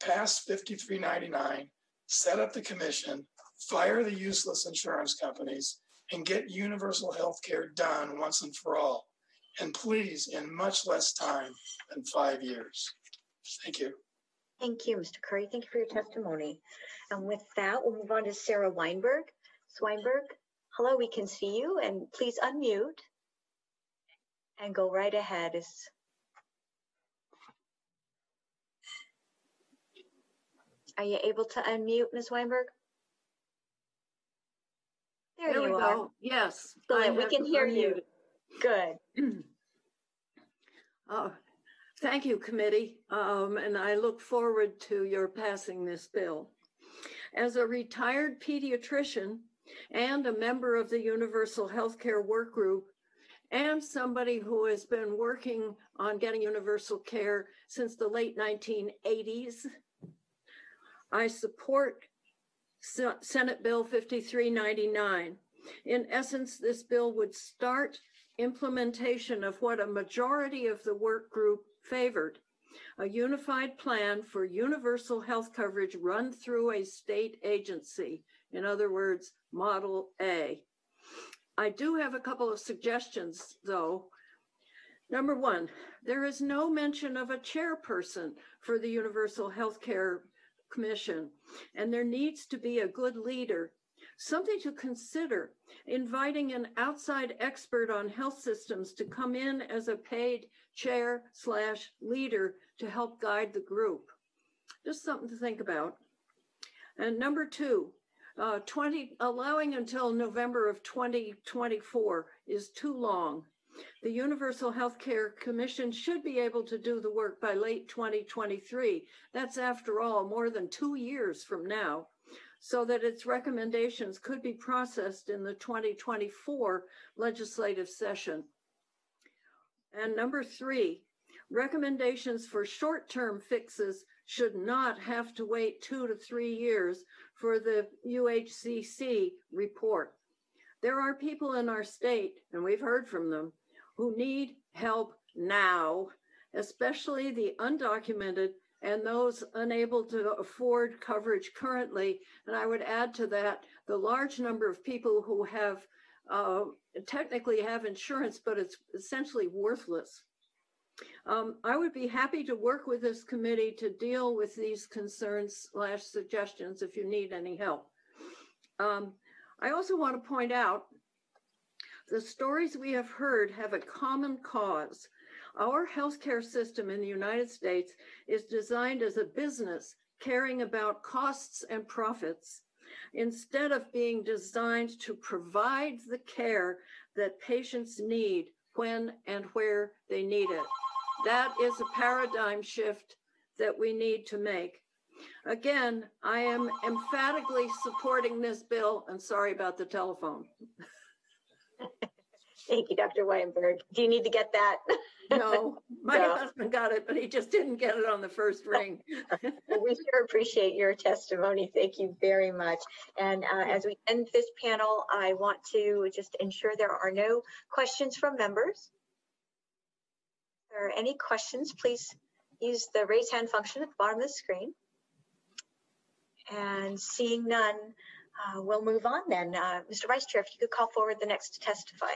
[SPEAKER 23] Pass 5399, set up the commission, fire the useless insurance companies, and get universal health care done once and for all. And please, in much less time than five years. Thank you.
[SPEAKER 1] Thank you, Mr. Curry. Thank you for your testimony. And with that, we'll move on to Sarah Weinberg. Weinberg, hello, we can see you, and please unmute and go right ahead. Are you able to unmute, Ms. Weinberg?
[SPEAKER 24] There, there you are. Go. Yes.
[SPEAKER 1] Good. We can hear you. Good.
[SPEAKER 24] oh, thank you, committee. Um, and I look forward to your passing this bill. As a retired pediatrician and a member of the Universal Healthcare Work Group, and somebody who has been working on getting universal care since the late 1980s, I support Senate Bill 5399. In essence, this bill would start implementation of what a majority of the work group favored a unified plan for universal health coverage run through a state agency. In other words, Model A. I do have a couple of suggestions, though. Number one, there is no mention of a chairperson for the Universal Healthcare Commission, and there needs to be a good leader. Something to consider inviting an outside expert on health systems to come in as a paid chair slash leader to help guide the group. Just something to think about. And number two, uh, 20, allowing until November of 2024 is too long. The Universal Healthcare Commission should be able to do the work by late 2023. That's, after all, more than two years from now, so that its recommendations could be processed in the 2024 legislative session. And number three, recommendations for short term fixes should not have to wait two to three years for the UHCC report. There are people in our state, and we've heard from them, who need help now, especially the undocumented and those unable to afford coverage currently. And I would add to that the large number of people who have uh, technically have insurance, but it's essentially worthless. Um, I would be happy to work with this committee to deal with these concerns slash suggestions if you need any help. Um, I also want to point out the stories we have heard have a common cause. Our healthcare system in the United States is designed as a business caring about costs and profits instead of being designed to provide the care that patients need when and where they need it. That is a paradigm shift that we need to make. Again, I am emphatically supporting this bill. I'm sorry about the telephone.
[SPEAKER 1] Thank you, Dr. Weinberg. Do you need to get that?
[SPEAKER 24] No, my no. husband got it, but he just didn't get it on the first ring.
[SPEAKER 1] well, we sure appreciate your testimony. Thank you very much. And uh, as we end this panel, I want to just ensure there are no questions from members. If there are any questions, please use the raise hand function at the bottom of the screen. And seeing none, uh, we'll move on then. Uh, Mr. Vice Chair, if you could call forward the next to testify.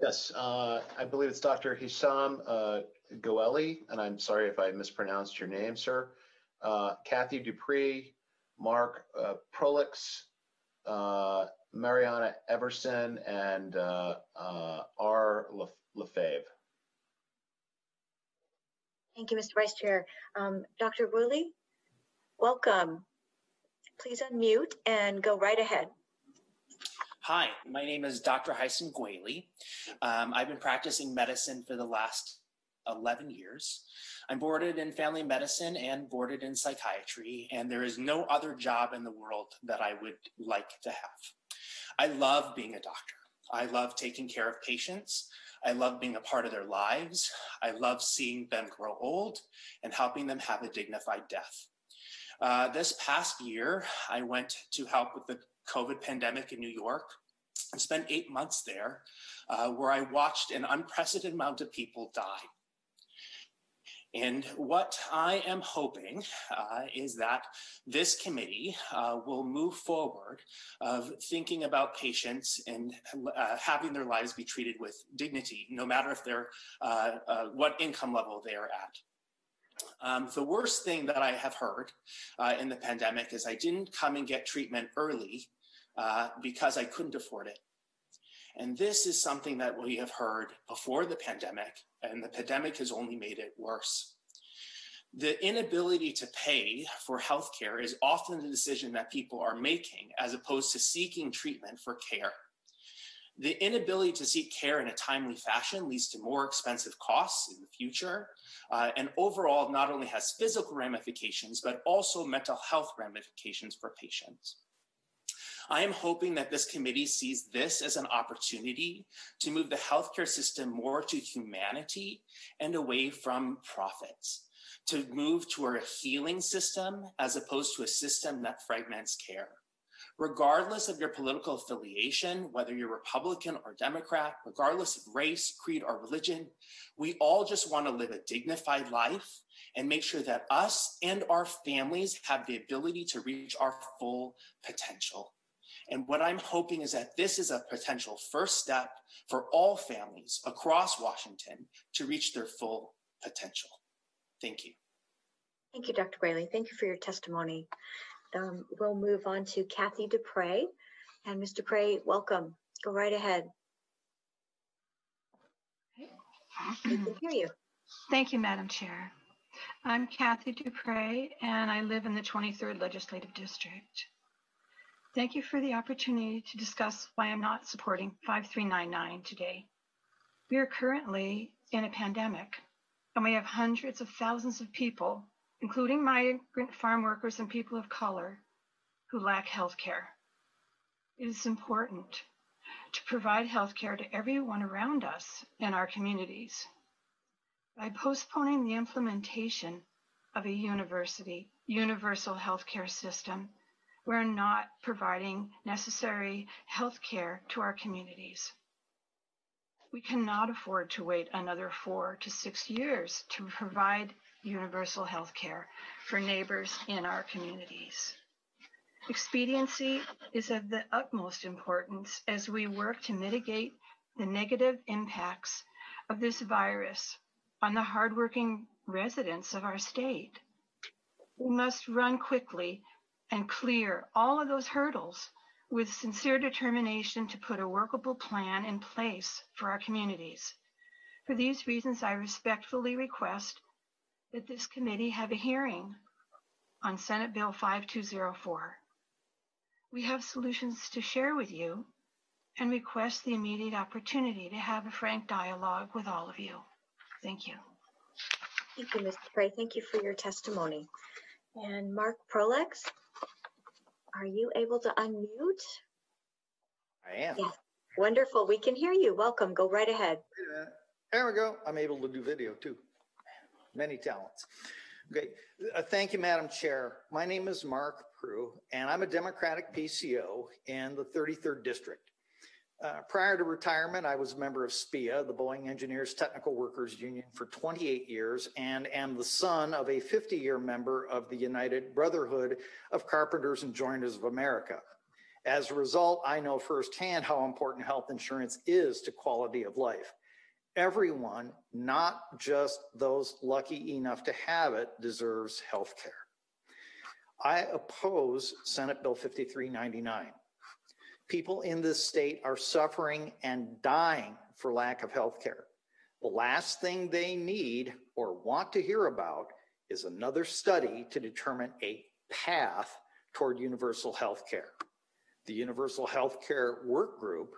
[SPEAKER 4] Yes, uh, I believe it's Dr. Hisham uh, Goeli, and I'm sorry if I mispronounced your name, sir. Uh, Kathy Dupree, Mark uh, Prolix, Mariana Everson, and R. Lefebvre.
[SPEAKER 1] Thank you, Mr. Vice Chair. Um, Dr. Woolley, welcome. Please unmute and go right ahead.
[SPEAKER 25] Hi, my name is Dr. Hyson Gwaley. Um, I've been practicing medicine for the last 11 years. I'm boarded in family medicine and boarded in psychiatry, and there is no other job in the world that I would like to have. I love being a doctor. I love taking care of patients. I love being a part of their lives. I love seeing them grow old and helping them have a dignified death. Uh, this past year, I went to help with the COVID pandemic in New York and spent eight months there, uh, where I watched an unprecedented amount of people die. And what I am hoping uh, is that this committee uh, will move forward of thinking about patients and uh, having their lives be treated with dignity, no matter if they're uh, uh, what income level they are at. Um, the worst thing that I have heard uh, in the pandemic is I didn't come and get treatment early because I couldn't afford it. And this is something that we have heard before the pandemic, and the pandemic has only made it worse. The inability to pay for healthcare is often the decision that people are making as opposed to seeking treatment for care. The inability to seek care in a timely fashion leads to more expensive costs in the future, uh, and overall not only has physical ramifications, but also mental health ramifications for patients. I am hoping that this committee sees this as an opportunity to move the healthcare system more to humanity and away from profits, to move toward a healing system as opposed to a system that fragments care. Regardless of your political affiliation, whether you're Republican or Democrat, regardless of race, creed, or religion, we all just want to live a dignified life and make sure that us and our families have the ability to reach our full potential. And what I'm hoping is that this is a potential first step for all families across Washington to reach their full potential. Thank you.
[SPEAKER 1] Thank you, Dr. Gwaley. Thank you for your testimony. Um, we'll move on to Kathy Dupre. And Ms. Dupre, welcome. Go right ahead. Hear you.
[SPEAKER 26] Thank you, Madam Chair. I'm Kathy Dupre, and I live in the 23rd Legislative District. Thank you for the opportunity to discuss why I'm not supporting 5399 today. We are currently in a pandemic, and we have hundreds of thousands of people, including migrant farm workers and people of color, who lack health care. It is important to provide health care to everyone around us in our communities. By postponing the implementation of a university, universal health care system, we're not providing necessary health care to our communities. We cannot afford to wait another four to six years to provide universal health care for neighbors in our communities. Expediency is of the utmost importance as we work to mitigate the negative impacts of this virus on the hardworking residents of our state. We must run quickly and clear all of those hurdles with sincere determination to put a workable plan in place for our communities. For these reasons, I respectfully request that this committee have a hearing on Senate Bill 5204. We have solutions to share with you and request the immediate opportunity to have a frank dialogue with all of you. Thank you.
[SPEAKER 1] Thank you, Mr. Gray. Thank you for your testimony. And Mark Prolex? Are you able to unmute?
[SPEAKER 27] I am.
[SPEAKER 1] Yes. Wonderful. We can hear you. Welcome. Go right ahead.
[SPEAKER 27] There we go. I'm able to do video too. Many talents. Okay. Uh, thank you, Madam Chair. My name is Mark Prue, and I'm a Democratic PCO in the 33rd District. Uh, prior to retirement, I was a member of SPEEA, the Boeing Engineers Technical Workers Union, for 28 years, and am the son of a 50 year member of the United Brotherhood of Carpenters and Joiners of America. As a result, I know firsthand how important health insurance is to quality of life. Everyone, not just those lucky enough to have it, deserves health care. I oppose Senate Bill 5399 People in this state are suffering and dying for lack of health care. The last thing they need or want to hear about is another study to determine a path toward universal health care. The Universal Health Care Work Group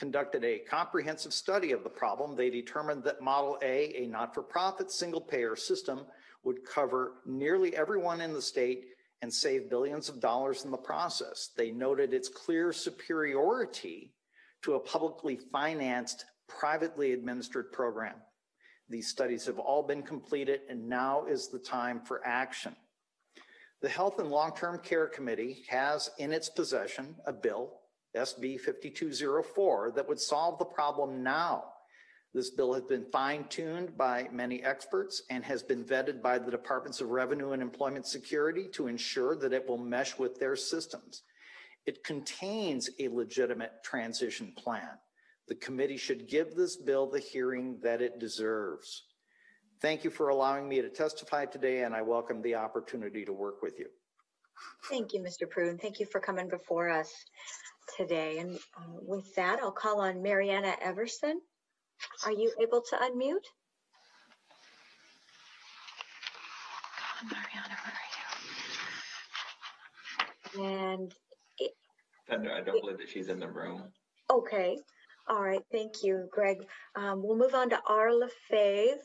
[SPEAKER 27] conducted a comprehensive study of the problem. They determined that Model A, a not for profit single payer system, would cover nearly everyone in the state and save billions of dollars in the process. They noted its clear superiority to a publicly financed, privately administered program. These studies have all been completed, and now is the time for action. The Health and Long Term Care Committee has in its possession a bill, SB 5204, that would solve the problem now. This bill has been fine tuned by many experts and has been vetted by the Departments of Revenue and Employment Security to ensure that it will mesh with their systems. It contains a legitimate transition plan. The committee should give this bill the hearing that it deserves. Thank you for allowing me to testify today, and I welcome the opportunity to work with you.
[SPEAKER 1] Thank you, Mr. Prue, and thank you for coming before us today. And uh, with that, I'll call on Mariana Everson. Are you able to unmute?
[SPEAKER 10] Mariana,
[SPEAKER 1] where are you? And it,
[SPEAKER 10] I don't believe that she's in the room.
[SPEAKER 1] Okay. All right. Thank you, Greg. Um, we'll move on to Arla Fave,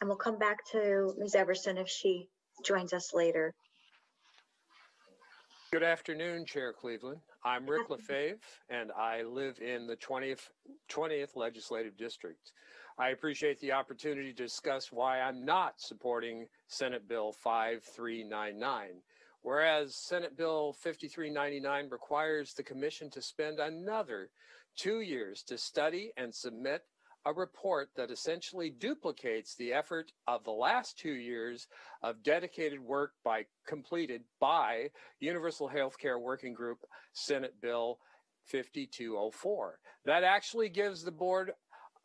[SPEAKER 1] and we'll come back to Ms. Everson if she joins us later.
[SPEAKER 28] Good afternoon, Chair Cleveland. I'm Rick LaFave, and I live in the 20th, 20th Legislative District. I appreciate the opportunity to discuss why I'm not supporting Senate Bill 5399. Whereas Senate Bill 5399 requires the Commission to spend another two years to study and submit a report that essentially duplicates the effort of the last two years of dedicated work by completed by Universal Healthcare Working Group Senate Bill 5204. That actually gives the board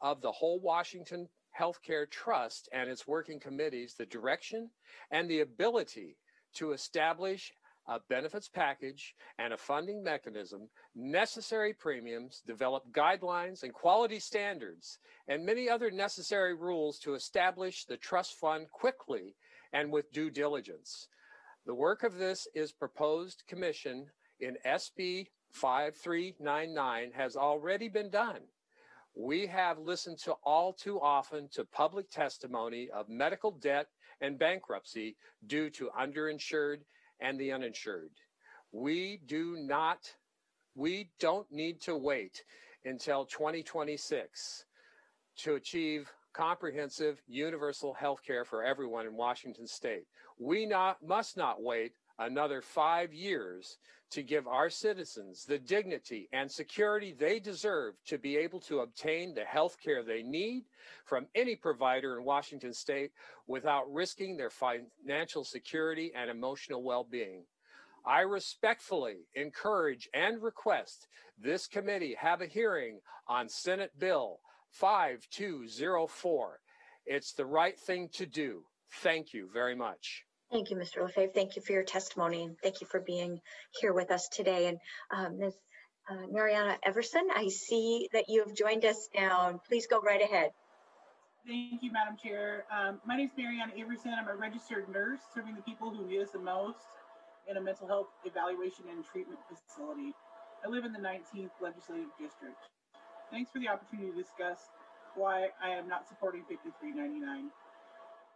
[SPEAKER 28] of the whole Washington Healthcare Trust and its working committees the direction and the ability to establish a benefits package, and a funding mechanism, necessary premiums, develop guidelines and quality standards, and many other necessary rules to establish the trust fund quickly and with due diligence. The work of this is proposed commission in SB 5399 has already been done. We have listened to all too often to public testimony of medical debt and bankruptcy due to underinsured and the uninsured. We do not, we don't need to wait until 2026 to achieve comprehensive universal health care for everyone in Washington state. We not, must not wait another five years to give our citizens the dignity and security they deserve to be able to obtain the health care they need from any provider in Washington state without risking their financial security and emotional well-being. I respectfully encourage and request this committee have a hearing on Senate Bill 5204. It's the right thing to do. Thank you very much.
[SPEAKER 1] Thank you, Mr. LaFave. Thank you for your testimony and thank you for being here with us today. And um, Ms. Uh, Mariana Everson, I see that you have joined us now. Please go right ahead.
[SPEAKER 29] Thank you, Madam Chair. Um, my name is Mariana Everson. I'm a registered nurse serving the people who need us the most in a mental health evaluation and treatment facility. I live in the 19th Legislative District. Thanks for the opportunity to discuss why I am not supporting 5399.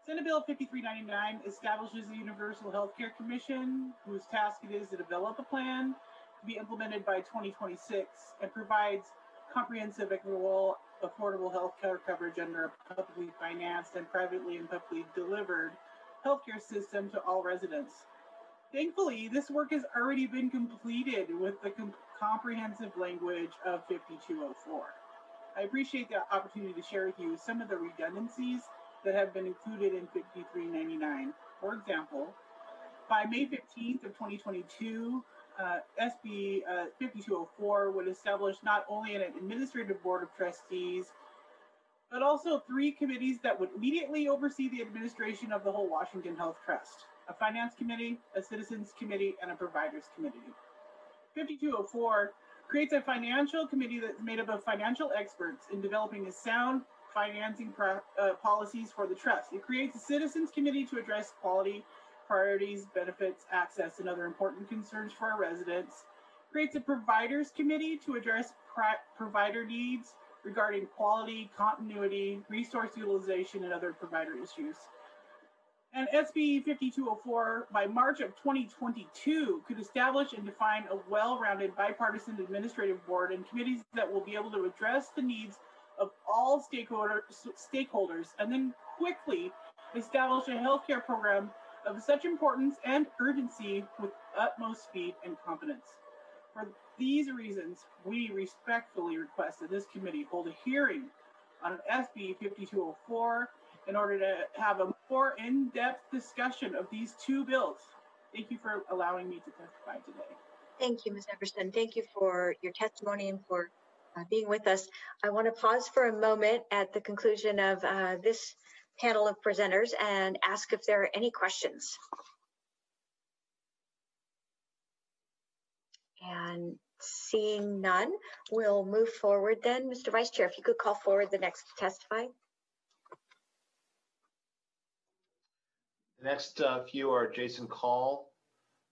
[SPEAKER 29] Senate Bill 5399 establishes a Universal Healthcare Commission whose task it is to develop a plan to be implemented by 2026 and provides comprehensive, equitable, affordable health care coverage under a publicly financed and privately and publicly delivered healthcare system to all residents. Thankfully, this work has already been completed with the com- comprehensive language of 5204. I appreciate the opportunity to share with you some of the redundancies that have been included in 5399. For example, by May 15th of 2022, uh, SB uh, 5204 would establish not only an administrative board of trustees, but also three committees that would immediately oversee the administration of the whole Washington Health Trust a finance committee, a citizens committee, and a providers committee. 5204 creates a financial committee that's made up of financial experts in developing a sound financing uh, policies for the trust. It creates a citizens committee to address quality, priorities, benefits, access, and other important concerns for our residents. Creates a providers committee to address provider needs regarding quality, continuity, resource utilization, and other provider issues. And SB 5204 by March of 2022 could establish and define a well-rounded bipartisan administrative board and committees that will be able to address the needs of all stakeholder, stakeholders and then quickly establish a healthcare program of such importance and urgency with utmost speed and competence. For these reasons, we respectfully request that this committee hold a hearing on SB 5204 in order to have a more in-depth discussion of these two bills. Thank you for allowing me to testify today.
[SPEAKER 1] Thank you, Ms. Everson. Thank you for your testimony and for uh, being with us. I want to pause for a moment at the conclusion of uh, this panel of presenters and ask if there are any questions. And seeing none, we'll move forward then. Mr. Vice Chair, if you could call forward the next to testify.
[SPEAKER 4] The next uh, few are Jason Call,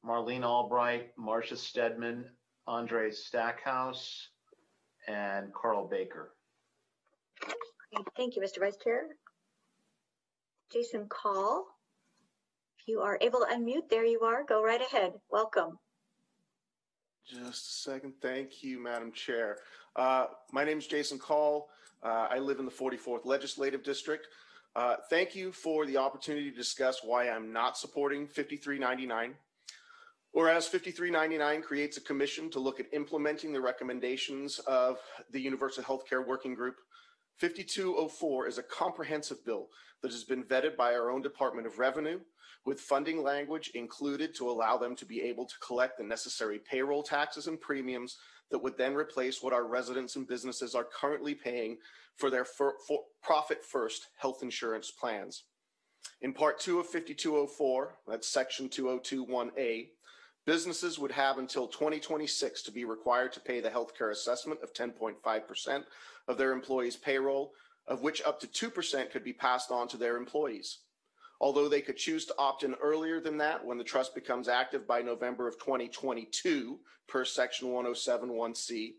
[SPEAKER 4] Marlene Albright, Marcia Stedman, Andre Stackhouse, and Carl Baker.
[SPEAKER 1] Thank you, Mr. Vice Chair. Jason Call, if you are able to unmute, there you are. Go right ahead. Welcome.
[SPEAKER 30] Just a second. Thank you, Madam Chair. Uh, my name is Jason Call. Uh, I live in the 44th Legislative District. Uh, thank you for the opportunity to discuss why I'm not supporting 5399. Whereas 5399 creates a commission to look at implementing the recommendations of the Universal Healthcare Working Group, 5204 is a comprehensive bill that has been vetted by our own Department of Revenue, with funding language included to allow them to be able to collect the necessary payroll taxes and premiums that would then replace what our residents and businesses are currently paying for their for, for profit first health insurance plans. In part two of 5204, that's section 2021A, businesses would have until 2026 to be required to pay the healthcare assessment of 10.5% of their employees' payroll, of which up to 2% could be passed on to their employees. Although they could choose to opt in earlier than that when the trust becomes active by November of 2022 per section 1071C,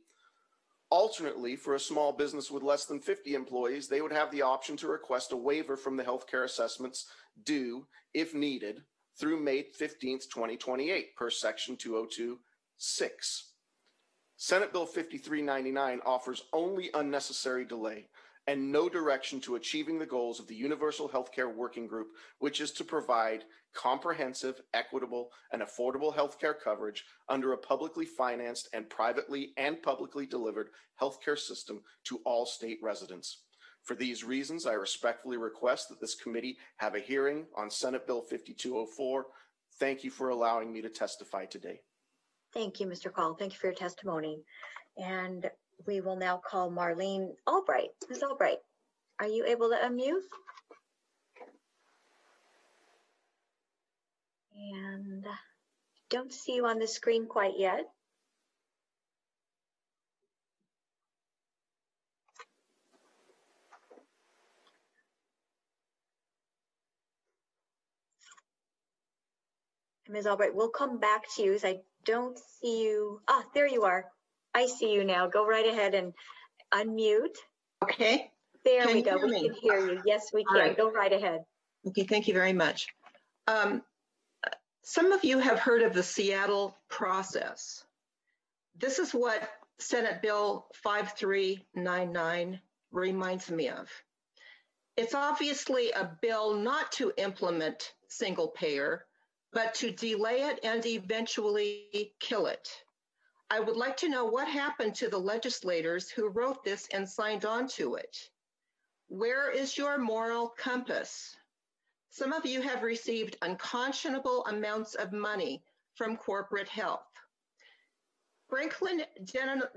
[SPEAKER 30] Alternately, for a small business with less than 50 employees, they would have the option to request a waiver from the healthcare assessments due, if needed, through May 15th, 2028, per Section 2026. Senate Bill 5399 offers only unnecessary delay and no direction to achieving the goals of the Universal Healthcare Working Group, which is to provide comprehensive, equitable, and affordable healthcare coverage under a publicly financed and privately and publicly delivered healthcare system to all state residents. For these reasons, I respectfully request that this committee have a hearing on Senate Bill 5204. Thank you for allowing me to testify today.
[SPEAKER 1] Thank you, Mr. Call. Thank you for your testimony. And we will now call Marlene Albright. Ms. Albright, are you able to unmute? And don't see you on the screen quite yet. Ms. Albright, we'll come back to you as I don't see you. Ah, there you are. I see you now. Go right ahead and unmute.
[SPEAKER 31] Okay.
[SPEAKER 1] There
[SPEAKER 31] Can
[SPEAKER 1] we go. We
[SPEAKER 31] me?
[SPEAKER 1] can hear you. Yes, we can.
[SPEAKER 31] right.
[SPEAKER 1] Go right ahead.
[SPEAKER 31] Okay, thank you very much. Um, some of you have heard of the Seattle process. This is what Senate Bill 5399 reminds me of. It's obviously a bill not to implement single payer, but to delay it and eventually kill it. I would like to know what happened to the legislators who wrote this and signed on to it. Where is your moral compass? Some of you have received unconscionable amounts of money from corporate health. Franklin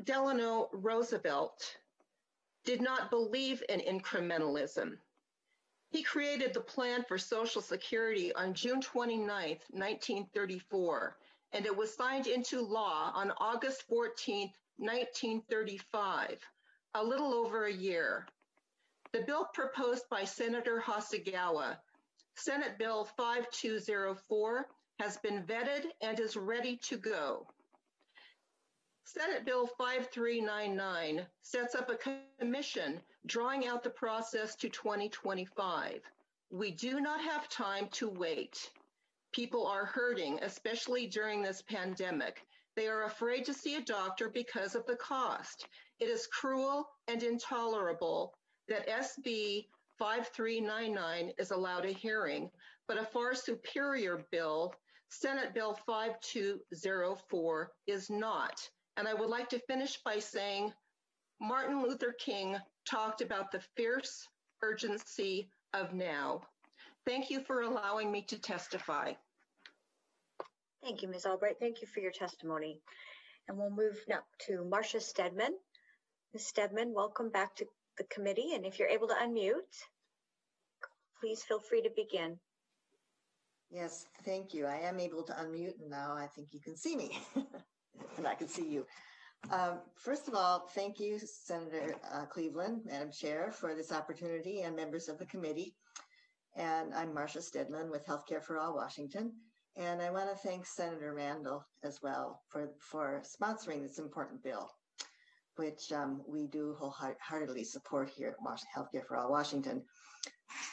[SPEAKER 31] Delano Roosevelt did not believe in incrementalism. He created the Plan for Social Security on June 29, 1934, and it was signed into law on August 14, 1935, a little over a year. The bill proposed by Senator Hasegawa, Senate Bill 5204, has been vetted and is ready to go. Senate Bill 5399 sets up a commission drawing out the process to 2025. We do not have time to wait. People are hurting, especially during this pandemic. They are afraid to see a doctor because of the cost. It is cruel and intolerable that SB 5399 is allowed a hearing, but a far superior bill, Senate Bill 5204, is not. And I would like to finish by saying Martin Luther King talked about the fierce urgency of now. Thank you for allowing me to testify.
[SPEAKER 1] Thank you, Ms. Albright. Thank you for your testimony. And we'll move now to Marcia Stedman. Ms. Stedman, welcome back to the committee. And if you're able to unmute, please feel free to begin.
[SPEAKER 32] Yes, thank you. I am able to unmute and now I think you can see me and I can see you. Um, first of all, thank you, Senator uh, Cleveland, Madam Chair, for this opportunity and members of the committee. And I'm Marcia Stedman with Healthcare for All Washington. And I want to thank Senator Randall as well for, for sponsoring this important bill, which um, we do wholeheartedly support here at Healthcare for All Washington.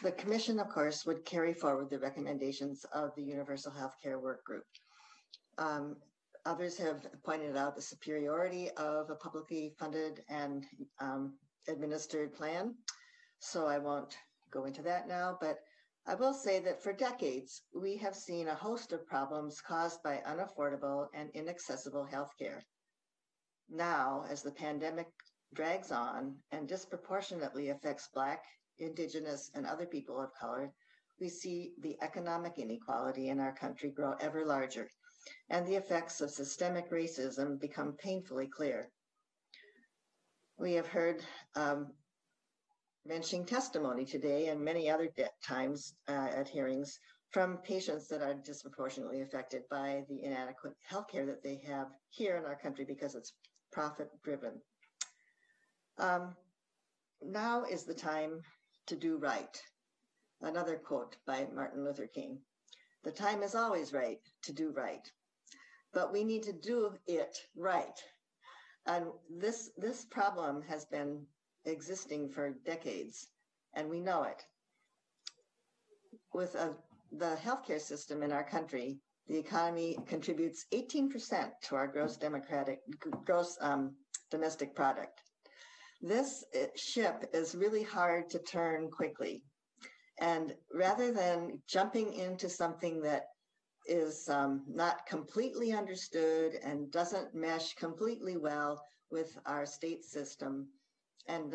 [SPEAKER 32] The commission, of course, would carry forward the recommendations of the Universal Healthcare Work Group. Um, others have pointed out the superiority of a publicly funded and um, administered plan, so I won't go into that now, but I will say that for decades, we have seen a host of problems caused by unaffordable and inaccessible healthcare. Now, as the pandemic drags on and disproportionately affects Black, Indigenous, and other people of color, we see the economic inequality in our country grow ever larger, and the effects of systemic racism become painfully clear. We have heard um, mentioning testimony today and many other times uh, at hearings from patients that are disproportionately affected by the inadequate healthcare that they have here in our country because it's profit driven. Um, now is the time to do right. Another quote by Martin Luther King. The time is always right to do right, but we need to do it right. And this, this problem has been existing for decades, and we know it. With a, uh, the healthcare system in our country, the economy contributes 18% to our gross democratic gross um, domestic product. This uh, ship is really hard to turn quickly. And rather than jumping into something that is um, not completely understood and doesn't mesh completely well with our state system, and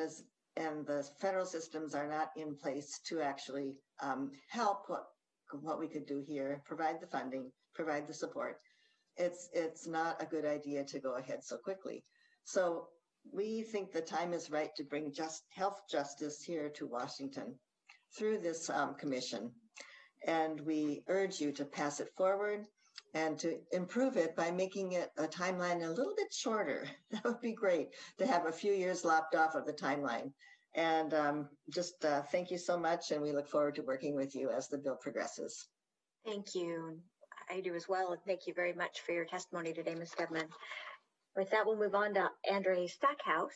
[SPEAKER 32] and the federal systems are not in place to actually um, help what what we could do here, provide the funding, provide the support. It's it's not a good idea to go ahead so quickly. So we think the time is right to bring just health justice here to Washington through this um, commission. And we urge you to pass it forward and to improve it by making it a timeline a little bit shorter. That would be great to have a few years lopped off of the timeline. And um, just uh, thank you so much, and we look forward to working with you as the bill progresses.
[SPEAKER 1] Thank you. I do as well, and thank you very much for your testimony today, Ms. Stedman. With that, we'll move on to Andre Stackhouse.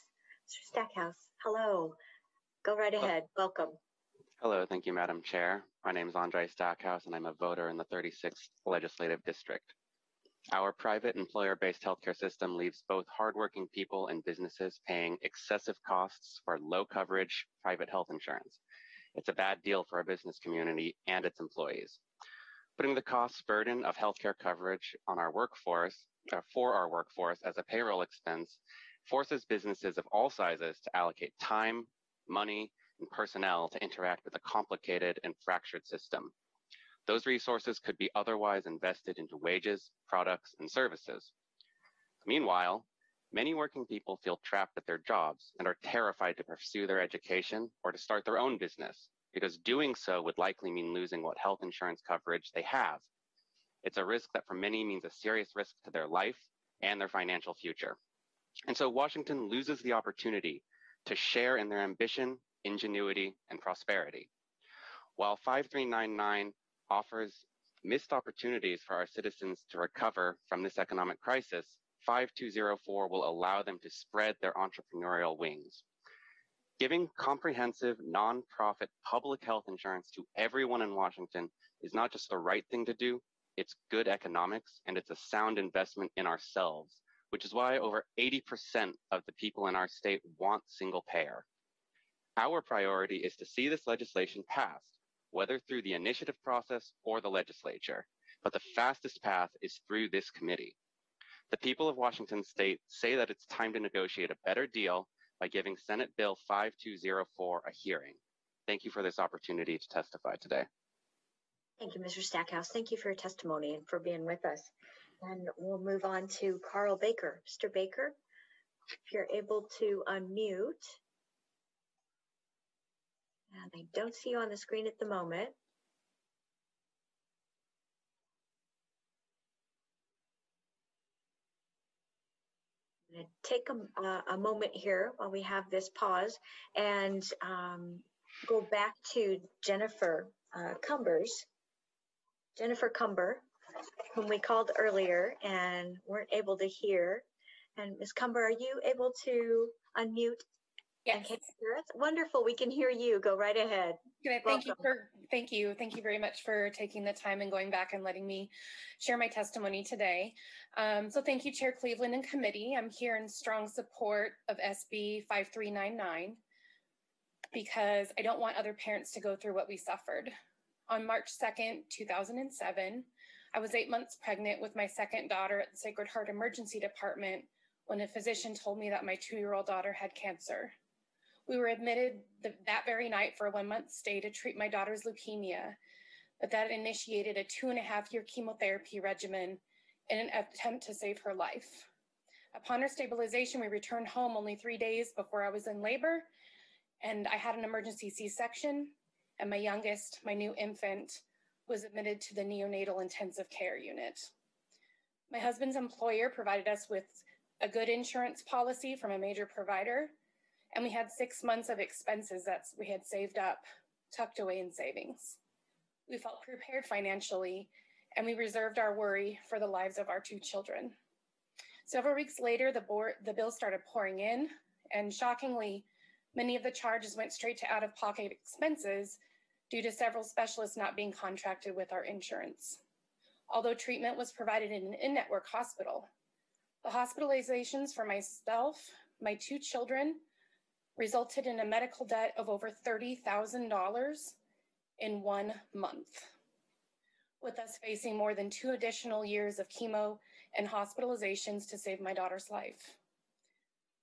[SPEAKER 1] Mr. Stackhouse, hello. Go right ahead. Welcome.
[SPEAKER 33] Hello, thank you, Madam Chair. My name is Andre Stackhouse, and I'm a voter in the 36th Legislative District. Our private employer-based healthcare system leaves both hardworking people and businesses paying excessive costs for low coverage private health insurance. It's a bad deal for our business community and its employees. Putting the cost burden of healthcare coverage on our workforce, uh, for our workforce as a payroll expense, forces businesses of all sizes to allocate time, money, and personnel to interact with a complicated and fractured system. Those resources could be otherwise invested into wages, products, and services. Meanwhile, many working people feel trapped at their jobs and are terrified to pursue their education or to start their own business because doing so would likely mean losing what health insurance coverage they have. It's a risk that for many means a serious risk to their life and their financial future. And so Washington loses the opportunity to share in their ambition ingenuity, and prosperity. While 5399 offers missed opportunities for our citizens to recover from this economic crisis, 5204 will allow them to spread their entrepreneurial wings. Giving comprehensive, nonprofit public health insurance to everyone in Washington is not just the right thing to do, it's good economics and it's a sound investment in ourselves, which is why over 80% of the people in our state want single payer. Our priority is to see this legislation passed, whether through the initiative process or the legislature, but the fastest path is through this committee. The people of Washington state say that it's time to negotiate a better deal by giving Senate Bill 5204 a hearing. Thank you for this opportunity to testify today.
[SPEAKER 1] Thank you, Mr. Stackhouse. Thank you for your testimony and for being with us. And we'll move on to Carl Baker. Mr. Baker, if you're able to unmute. And I don't see you on the screen at the moment. take a, a, moment here while we have this pause and um, go back to Jennifer uh, Cumbers. Jennifer Cumber, whom we called earlier and weren't able to hear. And Ms. Cumber, are you able to unmute
[SPEAKER 34] Yes.
[SPEAKER 1] Wonderful. We can hear you. Go right ahead.
[SPEAKER 34] Good. Thank you for thank you. Thank you very much for taking the time and going back and letting me share my testimony today. Um, so thank you, Chair Cleveland and committee. I'm here in strong support of SB 5399 because I don't want other parents to go through what we suffered. On March 2nd, 2007, I was eight months pregnant with my second daughter at the Sacred Heart Emergency Department when a physician told me that my two year old daughter had cancer. We were admitted that very night for a one month stay to treat my daughter's leukemia, but that initiated a two and a half year chemotherapy regimen in an attempt to save her life. Upon her stabilization, we returned home only three days before I was in labor, and I had an emergency C section. And my youngest, my new infant, was admitted to the neonatal intensive care unit. My husband's employer provided us with a good insurance policy from a major provider, and we had six months of expenses that we had saved up, tucked away in savings. We felt prepared financially, and we reserved our worry for the lives of our two children. Several weeks later, the, board, the bill started pouring in, and shockingly, many of the charges went straight to out of pocket expenses due to several specialists not being contracted with our insurance. Although treatment was provided in an in network hospital, the hospitalizations for myself, my two children, resulted in a medical debt of over $30,000 in one month, with us facing more than two additional years of chemo and hospitalizations to save my daughter's life.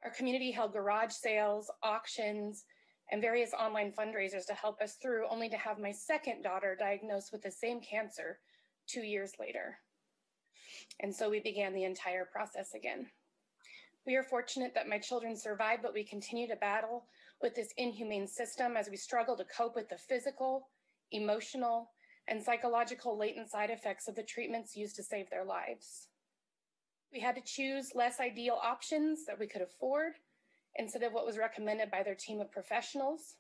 [SPEAKER 34] Our community held garage sales, auctions, and various online fundraisers to help us through, only to have my second daughter diagnosed with the same cancer two years later. And so we began the entire process again. We are fortunate that my children survived, but we continue to battle with this inhumane system as we struggle to cope with the physical, emotional, and psychological latent side effects of the treatments used to save their lives. We had to choose less ideal options that we could afford instead of what was recommended by their team of professionals.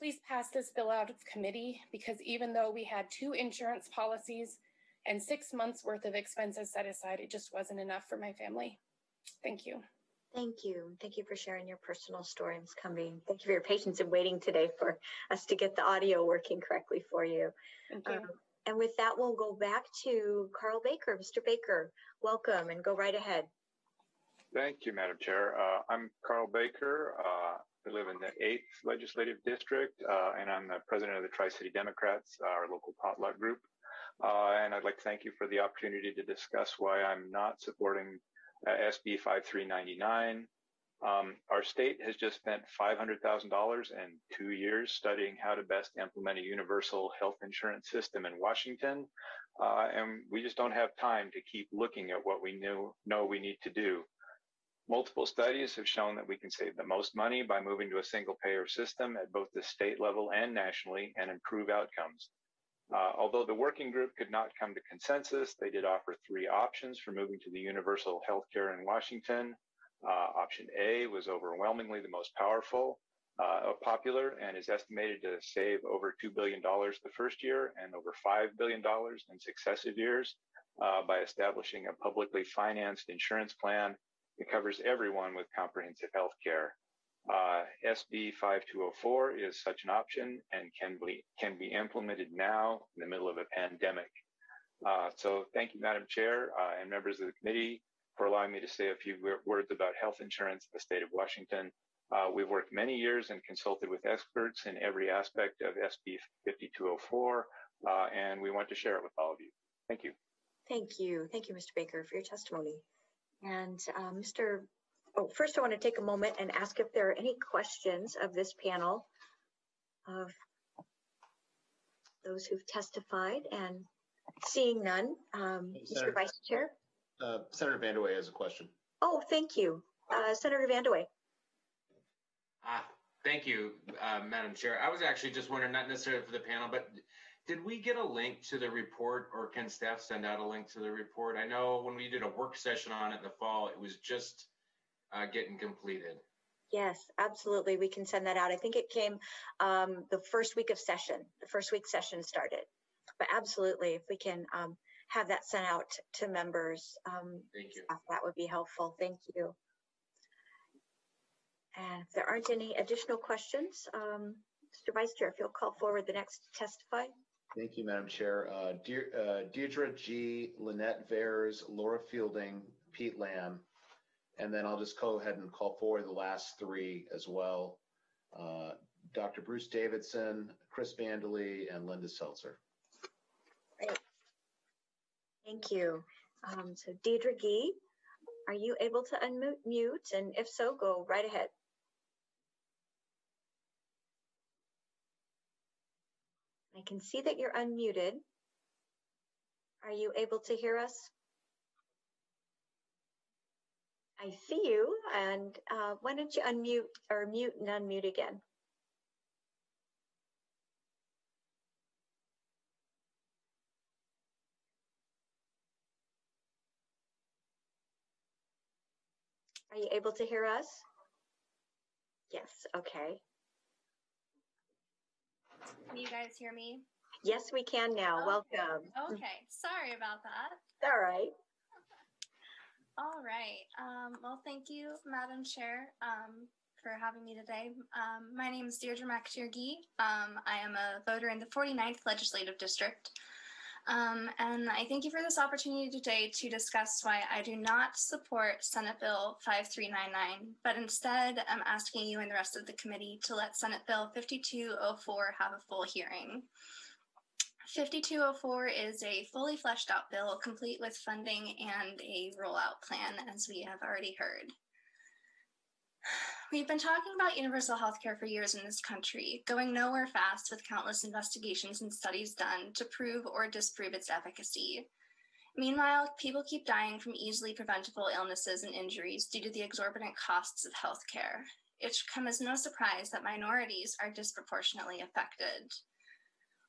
[SPEAKER 34] Please pass this bill out of committee because even though we had two insurance policies and six months worth of expenses set aside, it just wasn't enough for my family. Thank you.
[SPEAKER 1] Thank you. Thank you for sharing your personal story, Ms. Cumbie. Thank you for your patience in waiting today for us to get the audio working correctly for you.
[SPEAKER 34] Thank you. Um,
[SPEAKER 1] and with that, we'll go back to Carl Baker. Mr. Baker, welcome and go right ahead.
[SPEAKER 35] Thank you, Madam Chair. Uh, I'm Carl Baker. Uh, I live in the 8th Legislative District, uh, and I'm the president of the Tri City Democrats, our local potluck group. Uh, and I'd like to thank you for the opportunity to discuss why I'm not supporting uh, SB 5399. Um, our state has just spent $500,000 in two years studying how to best implement a universal health insurance system in Washington. Uh, and we just don't have time to keep looking at what we knew, know we need to do. Multiple studies have shown that we can save the most money by moving to a single payer system at both the state level and nationally and improve outcomes. Uh, although the working group could not come to consensus, they did offer three options for moving to the universal healthcare in Washington. Uh, option A was overwhelmingly the most powerful, uh, popular, and is estimated to save over $2 billion the first year and over $5 billion in successive years uh, by establishing a publicly financed insurance plan that covers everyone with comprehensive health care. Uh, SB 5204 is such an option and can be, can be implemented now in the middle of a pandemic. Uh, so thank you, Madam Chair uh, and members of the committee for allowing me to say a few words about health insurance in the state of Washington. Uh, we've worked many years and consulted with experts in every aspect of SB 5204, uh, and we want to share it with all of you. Thank you.
[SPEAKER 1] Thank you. Thank you, Mr. Baker, for your testimony. And uh, Mr. oh, first I want to take a moment and ask if there are any questions of this panel of those who've testified and seeing none. Um, Mr. Vice Chair?
[SPEAKER 4] Uh, Senator Van De Wege has a question.
[SPEAKER 1] Oh, thank you. Uh, Senator Van De Wege.
[SPEAKER 36] Ah, thank you, uh, Madam Chair. I was actually just wondering, not necessarily for the panel, but did we get a link to the report or can staff send out a link to the report? I know when we did a work session on it in the fall, it was just uh, getting completed.
[SPEAKER 1] Yes, absolutely. We can send that out. I think it came um, the first week of session, the first week session started. But absolutely, if we can um, have that sent out to members, um,
[SPEAKER 36] Thank you.
[SPEAKER 1] that would be helpful. Thank you. And if there aren't any additional questions, um, Mr. Vice Chair, if you'll call forward the next to testify.
[SPEAKER 4] Thank you, Madam Chair. Uh, De- uh, Deirdre G., Lynette Vehrs, Laura Fielding, Pete Lamb, and then I'll just go ahead and call forward the last three as well. Uh, Dr. Bruce Davidson, Chris Vandely, and Linda Seltzer.
[SPEAKER 1] Great. Thank you. Um, so Deidre Gee, are you able to unmute? And if so, go right ahead. I can see that you're unmuted. Are you able to hear us? I see you, and uh, why don't you unmute or mute and unmute again? Are you able to hear us? Yes, okay.
[SPEAKER 37] Can you guys hear me?
[SPEAKER 1] Yes, we can now.
[SPEAKER 37] Oh,
[SPEAKER 1] Welcome.
[SPEAKER 37] Okay, sorry about that.
[SPEAKER 1] All right.
[SPEAKER 37] All right. Um, well, thank you, Madam Chair, um, for having me today. Um, my name is Deirdre McTiergee. Um, I am a voter in the 49th Legislative District. Um, and I thank you for this opportunity today to discuss why I do not support Senate Bill 5399, but instead I'm asking you and the rest of the committee to let Senate Bill 5204 have a full hearing. 5204 is a fully fleshed out bill, complete with funding and a rollout plan, as we have already heard. We've been talking about universal healthcare for years in this country, going nowhere fast with countless investigations and studies done to prove or disprove its efficacy. Meanwhile, people keep dying from easily preventable illnesses and injuries due to the exorbitant costs of healthcare. It should come as no surprise that minorities are disproportionately affected.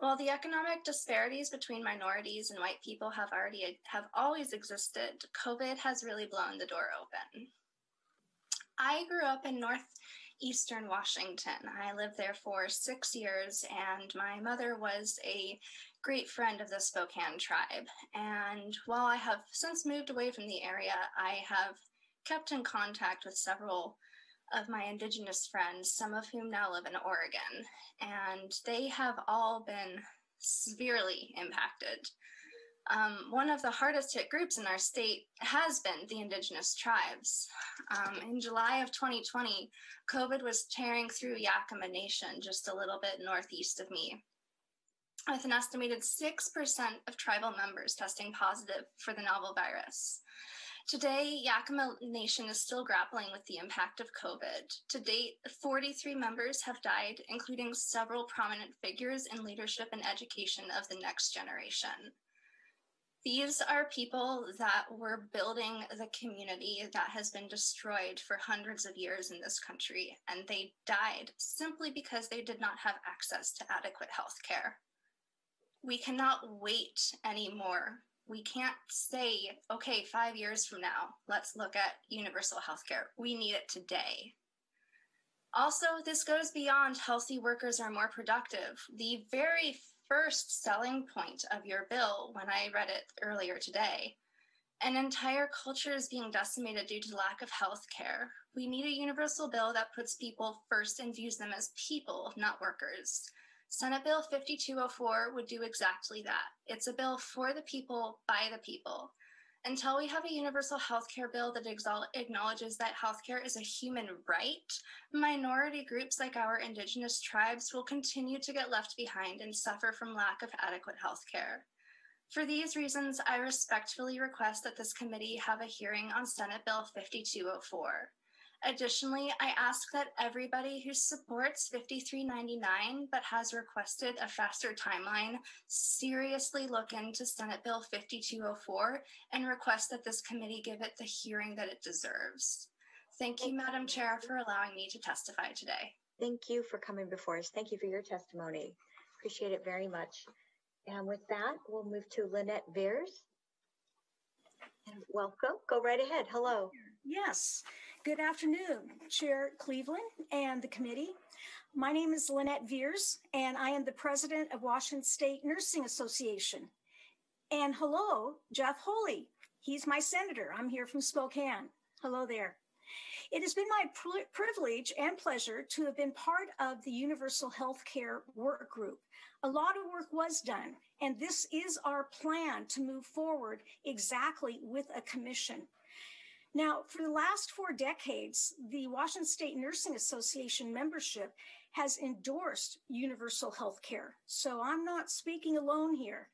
[SPEAKER 37] While the economic disparities between minorities and white people have already have always existed, COVID has really blown the door open. I grew up in northeastern Washington. I lived there for six years, and my mother was a great friend of the Spokane tribe. And while I have since moved away from the area, I have kept in contact with several of my Indigenous friends, some of whom now live in Oregon, and they have all been severely impacted. Um, one of the hardest hit groups in our state has been the Indigenous tribes. Um, in July of 2020, COVID was tearing through Yakima Nation, just a little bit northeast of me, with an estimated 6% of tribal members testing positive for the novel virus. Today, Yakima Nation is still grappling with the impact of COVID. To date, 43 members have died, including several prominent figures in leadership and education of the next generation. These are people that were building the community that has been destroyed for hundreds of years in this country, and they died simply because they did not have access to adequate health care. We cannot wait anymore we can't say, okay, five years from now, let's look at universal healthcare. We need it today. Also, this goes beyond healthy workers are more productive. The very first selling point of your bill, when I read it earlier today, an entire culture is being decimated due to lack of health care. We need a universal bill that puts people first and views them as people, not workers. Senate Bill 5204 would do exactly that. It's a bill for the people, by the people. Until we have a universal healthcare bill that acknowledges that healthcare is a human right, minority groups like our indigenous tribes will continue to get left behind and suffer from lack of adequate healthcare. For these reasons, I respectfully request that this committee have a hearing on Senate Bill 5204. Additionally, I ask that everybody who supports 5399 but has requested a faster timeline seriously look into Senate Bill 5204 and request that this committee give it the hearing that it deserves. Thank you, Madam Chair, for allowing me to testify today.
[SPEAKER 1] Thank you for coming before us. Thank you for your testimony. Appreciate it very much. And with that, we'll move to Lynette Vehrs. And welcome. Go right ahead. Hello.
[SPEAKER 38] Yes. Good afternoon, Chair Cleveland and the committee. My name is Lynette Vehrs, and I am the president of Washington State Nursing Association. And hello, Jeff Holy. He's my senator. I'm here from Spokane. Hello there. It has been my privilege and pleasure to have been part of the Universal Healthcare Work Group. A lot of work was done, and this is our plan to move forward exactly with a commission. Now, for the last four decades, the Washington State Nursing Association membership has endorsed universal health care. So I'm not speaking alone here.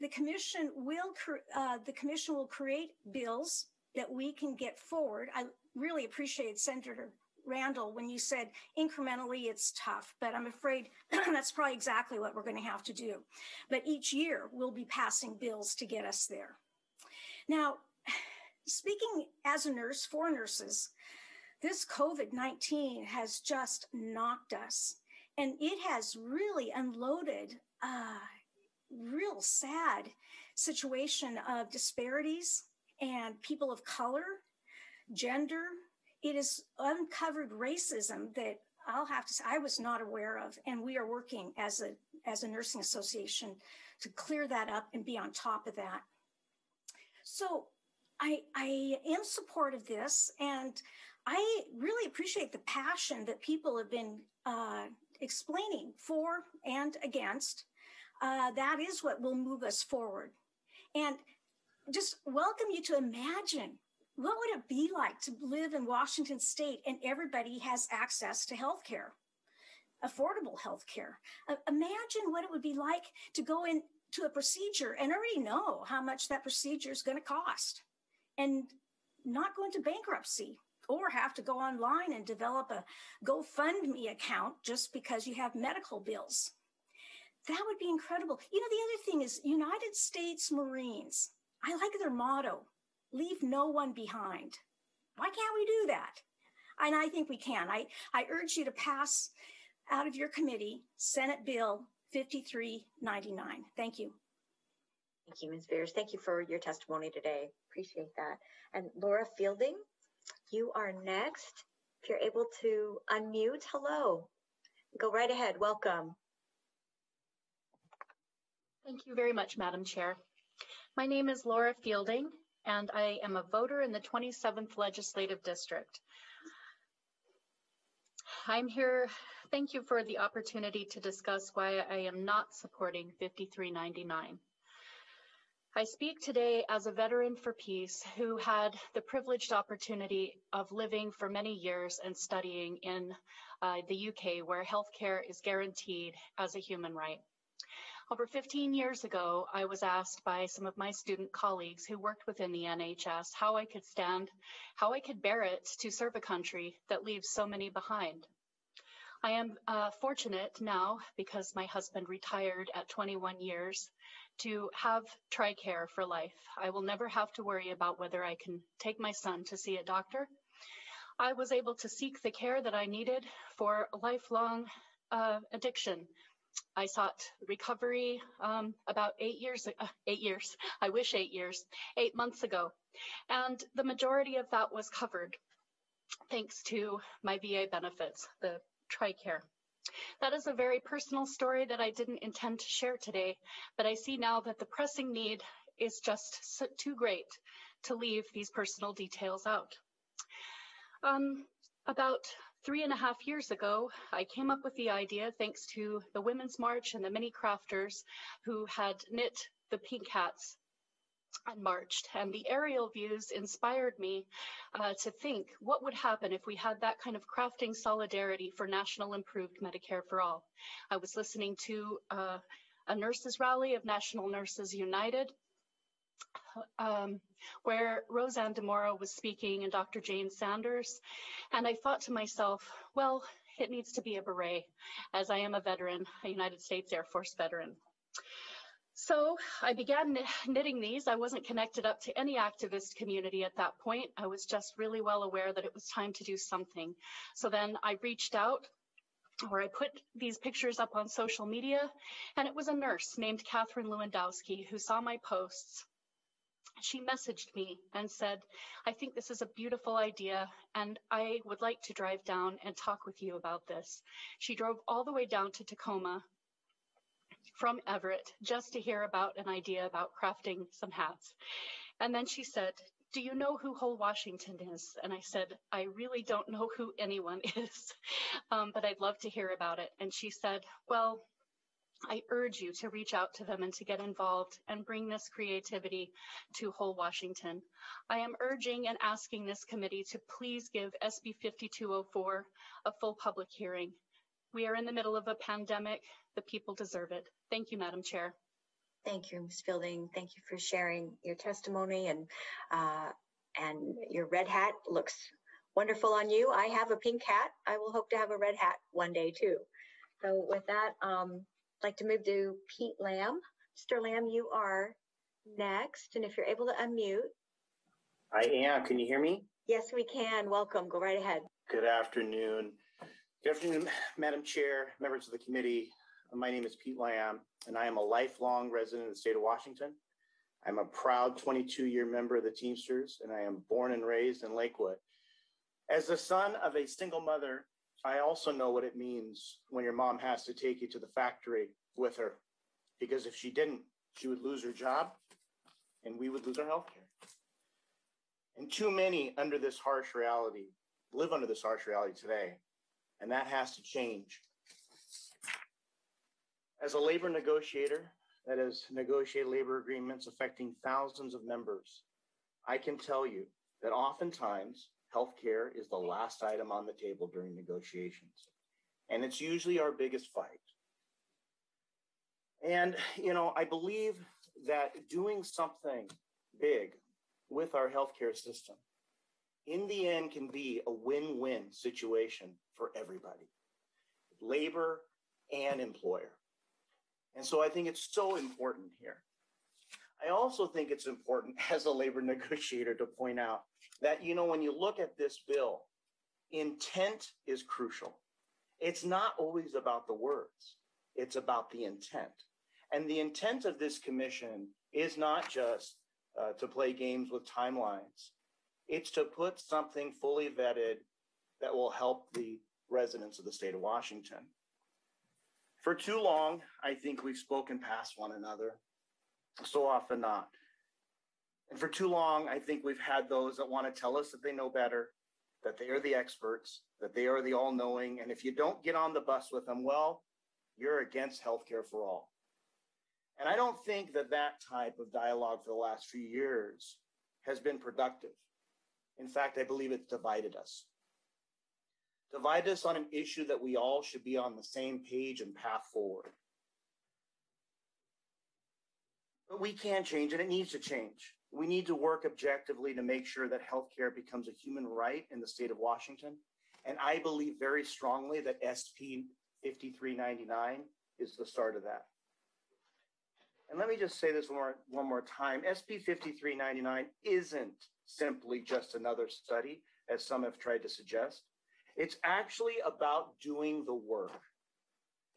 [SPEAKER 38] The commission will uh, the commission will create bills that we can get forward. I really appreciate Senator Randall when you said incrementally it's tough, but I'm afraid that's probably exactly what we're going to have to do. But each year we'll be passing bills to get us there. Now, speaking as a nurse for nurses, this COVID 19 has just knocked us and it has really unloaded a real sad situation of disparities and people of color, gender. It has uncovered racism that I'll have to say I was not aware of, and we are working as a as a nursing association to clear that up and be on top of that. So I, I am supportive of this, and I really appreciate the passion that people have been uh, explaining for and against. Uh, that is what will move us forward. And just welcome you to imagine what would it be like to live in Washington state and everybody has access to health care, affordable health care. Uh, imagine what it would be like to go into a procedure and already know how much that procedure is going to cost and not go into bankruptcy or have to go online and develop a GoFundMe account just because you have medical bills. That would be incredible. You know, the other thing is United States Marines. I like their motto leave no one behind. Why can't we do that? And I think we can. I, I urge you to pass out of your committee Senate Bill 5399. Thank you.
[SPEAKER 1] Thank you, Ms. Vehrs. Thank you for your testimony today. Appreciate that. And Laura Fielding, you are next. If you're able to unmute, hello. Go right ahead. Welcome.
[SPEAKER 39] Thank you very much, Madam Chair. My name is Laura Fielding, and I am a voter in the 27th Legislative District. I'm here, thank you for the opportunity to discuss why I am not supporting 5399. I speak today as a veteran for peace who had the privileged opportunity of living for many years and studying in uh, the UK, where healthcare is guaranteed as a human right. Over 15 years ago, I was asked by some of my student colleagues who worked within the NHS how I could stand, how I could bear it to serve a country that leaves so many behind. I am uh, fortunate now because my husband retired at 21 years to have TRICARE for life. I will never have to worry about whether I can take my son to see a doctor. I was able to seek the care that I needed for a lifelong uh, addiction. I sought recovery um, about eight years, uh, eight years, I wish eight years, eight months ago. And the majority of that was covered thanks to my VA benefits, the TRICARE. That is a very personal story that I didn't intend to share today, but I see now that the pressing need is just too great to leave these personal details out. Um, about three and a half years ago, I came up with the idea thanks to the Women's March and the many crafters who had knit the pink hats and marched. And the aerial views inspired me uh, to think what would happen if we had that kind of crafting solidarity for national improved Medicare for all. I was listening to uh, a nurses rally of National Nurses United um, where RoseAnn DeMoro was speaking and Dr. Jane Sanders. And I thought to myself, well, it needs to be a beret, as I am a veteran, a United States Air Force veteran. So I began knitting these. I wasn't connected up to any activist community at that point. I was just really well aware that it was time to do something. So then I reached out or I put these pictures up on social media, and it was a nurse named Catherine Lewandowski who saw my posts. She messaged me and said, I think this is a beautiful idea, and I would like to drive down and talk with you about this. She drove all the way down to Tacoma from Everett just to hear about an idea about crafting some hats. And then she said, do you know who Whole Washington is? And I said, I really don't know who anyone is, um, but I'd love to hear about it. And she said, well, I urge you to reach out to them and to get involved and bring this creativity to Whole Washington. I am urging and asking this committee to please give SB 5204 a full public hearing. We are in the middle of a pandemic. The people deserve it. Thank you, Madam Chair.
[SPEAKER 1] Thank you, Ms. Fielding. Thank you for sharing your testimony and uh, and your red hat looks wonderful on you. I have a pink hat. I will hope to have a red hat one day too. So with that, um, I'd like to move to Pete Lamb. Mr. Lamb, you are next, and if you're able to unmute.
[SPEAKER 30] I am. Can you hear me?
[SPEAKER 1] Yes, we can. Welcome. Go right ahead.
[SPEAKER 30] Good afternoon. Good afternoon, Madam Chair, members of the committee. My name is Pete Lamb, and I am a lifelong resident of the state of Washington. I'm a proud 22 year member of the Teamsters, and I am born and raised in Lakewood. As the son of a single mother, I also know what it means when your mom has to take you to the factory with her, because if she didn't, she would lose her job and we would lose our health care. And too many under this harsh reality live under this harsh reality today, and that has to change. As a labor negotiator that has negotiated labor agreements affecting thousands of members, I can tell you that oftentimes healthcare is the last item on the table during negotiations. And it's usually our biggest fight. And, you know, I believe that doing something big with our healthcare system in the end can be a win win situation for everybody labor and employer. And so I think it's so important here. I also think it's important as a labor negotiator to point out that, you know, when you look at this bill, intent is crucial. It's not always about the words, it's about the intent. And the intent of this commission is not just uh, to play games with timelines, it's to put something fully vetted that will help the residents of the state of Washington. For too long, I think we've spoken past one another, so often not. And for too long, I think we've had those that want to tell us that they know better, that they are the experts, that they are the all knowing. And if you don't get on the bus with them, well, you're against healthcare for all. And I don't think that that type of dialogue for the last few years has been productive. In fact, I believe it's divided us divide us on an issue that we all should be on the same page and path forward. But we can change it. It needs to change. We need to work objectively to make sure that healthcare becomes a human right in the state of Washington. And I believe very strongly that SB 5399 is the start of that. And let me just say this one more, one more time. SB 5399 isn't simply just another study, as some have tried to suggest. It's actually about doing the work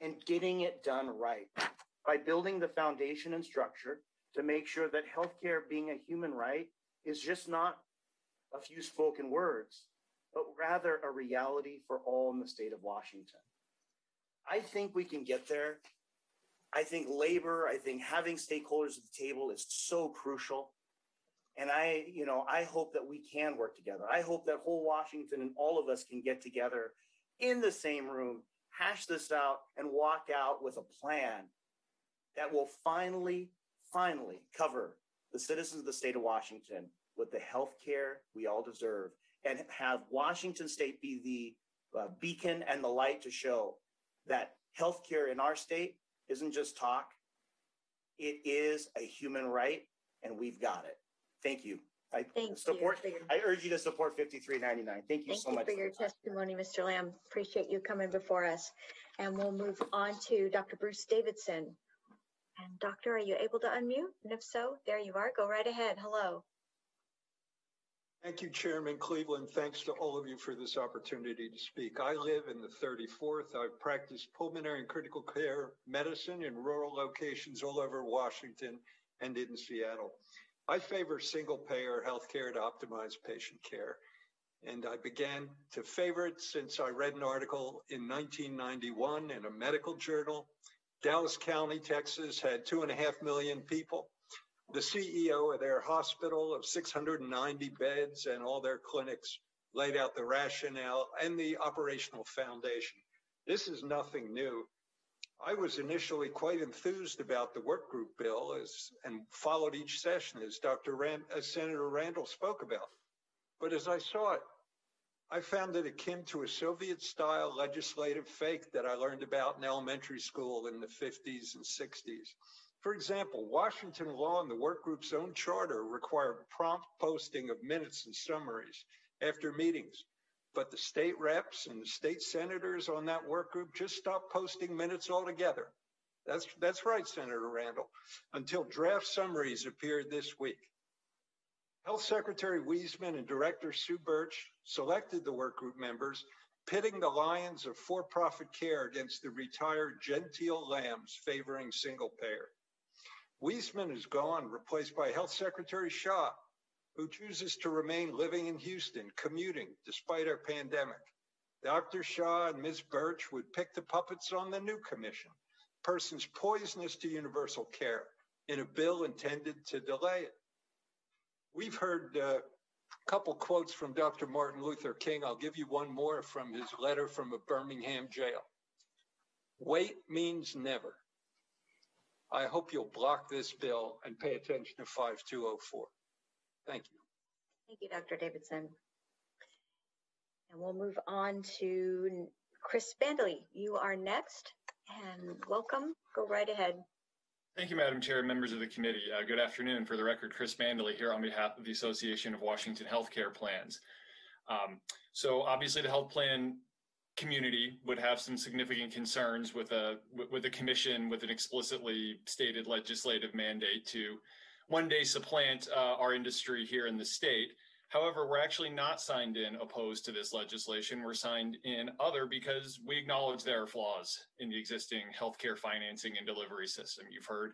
[SPEAKER 30] and getting it done right by building the foundation and structure to make sure that healthcare being a human right is just not a few spoken words, but rather a reality for all in the state of Washington. I think we can get there. I think labor, I think having stakeholders at the table is so crucial. And I, you know, I hope that we can work together. I hope that whole Washington and all of us can get together in the same room, hash this out, and walk out with a plan that will finally, finally cover the citizens of the state of Washington with the health care we all deserve and have Washington state be the uh, beacon and the light to show that health care in our state isn't just talk, it is a human right, and we've got it. Thank you. I
[SPEAKER 1] Thank
[SPEAKER 30] support.
[SPEAKER 1] you.
[SPEAKER 30] I urge you to support 5399. Thank you
[SPEAKER 1] Thank
[SPEAKER 30] so
[SPEAKER 1] you
[SPEAKER 30] much.
[SPEAKER 1] for your testimony, Mr. Lamb. Appreciate you coming before us. And we'll move on to Dr. Bruce Davidson. And doctor, are you able to unmute? And if so, there you are. Go right ahead. Hello.
[SPEAKER 40] Thank you, Chairman Cleveland. Thanks to all of you for this opportunity to speak. I live in the 34th. I've practiced pulmonary and critical care medicine in rural locations all over Washington and in Seattle. I favor single payer healthcare to optimize patient care. And I began to favor it since I read an article in 1991 in a medical journal. Dallas County, Texas had two and a half million people. The CEO of their hospital of 690 beds and all their clinics laid out the rationale and the operational foundation. This is nothing new. I was initially quite enthused about the work group bill as, and followed each session as Dr. Rand, as Senator Randall spoke about. But as I saw it, I found it akin to a Soviet style legislative fake that I learned about in elementary school in the 50s and 60s. For example, Washington law and the work group's own charter require prompt posting of minutes and summaries after meetings. But the state reps and the state senators on that work group just stopped posting minutes altogether. That's, that's right, Senator Randall, until draft summaries appeared this week. Health Secretary Wiesman and Director Sue Birch selected the work group members, pitting the lions of for profit care against the retired genteel lambs favoring single payer. Wiesman is gone, replaced by Health Secretary Shah, who chooses to remain living in Houston, commuting despite our pandemic. Dr. Shah and Ms. Birch would pick the puppets on the new commission, persons poisonous to universal care, in a bill intended to delay it. We've heard uh, a couple quotes from Dr. Martin Luther King. I'll give you one more from his letter from a Birmingham jail. Wait means never. I hope you'll block this bill and pay attention to 5204. Thank you.
[SPEAKER 1] Thank you, Dr. Davidson. And we'll move on to Chris Bandoli. You are next and welcome. Go right ahead.
[SPEAKER 41] Thank you, Madam Chair, members of the committee. Uh, good afternoon. For the record, Chris Bandoli here on behalf of the Association of Washington Healthcare Plans. Um, so obviously the health plan community would have some significant concerns with a with a commission with an explicitly stated legislative mandate to one day supplant uh, our industry here in the state. However, we're actually not signed in opposed to this legislation. We're signed in other because we acknowledge there are flaws in the existing healthcare financing and delivery system. You've heard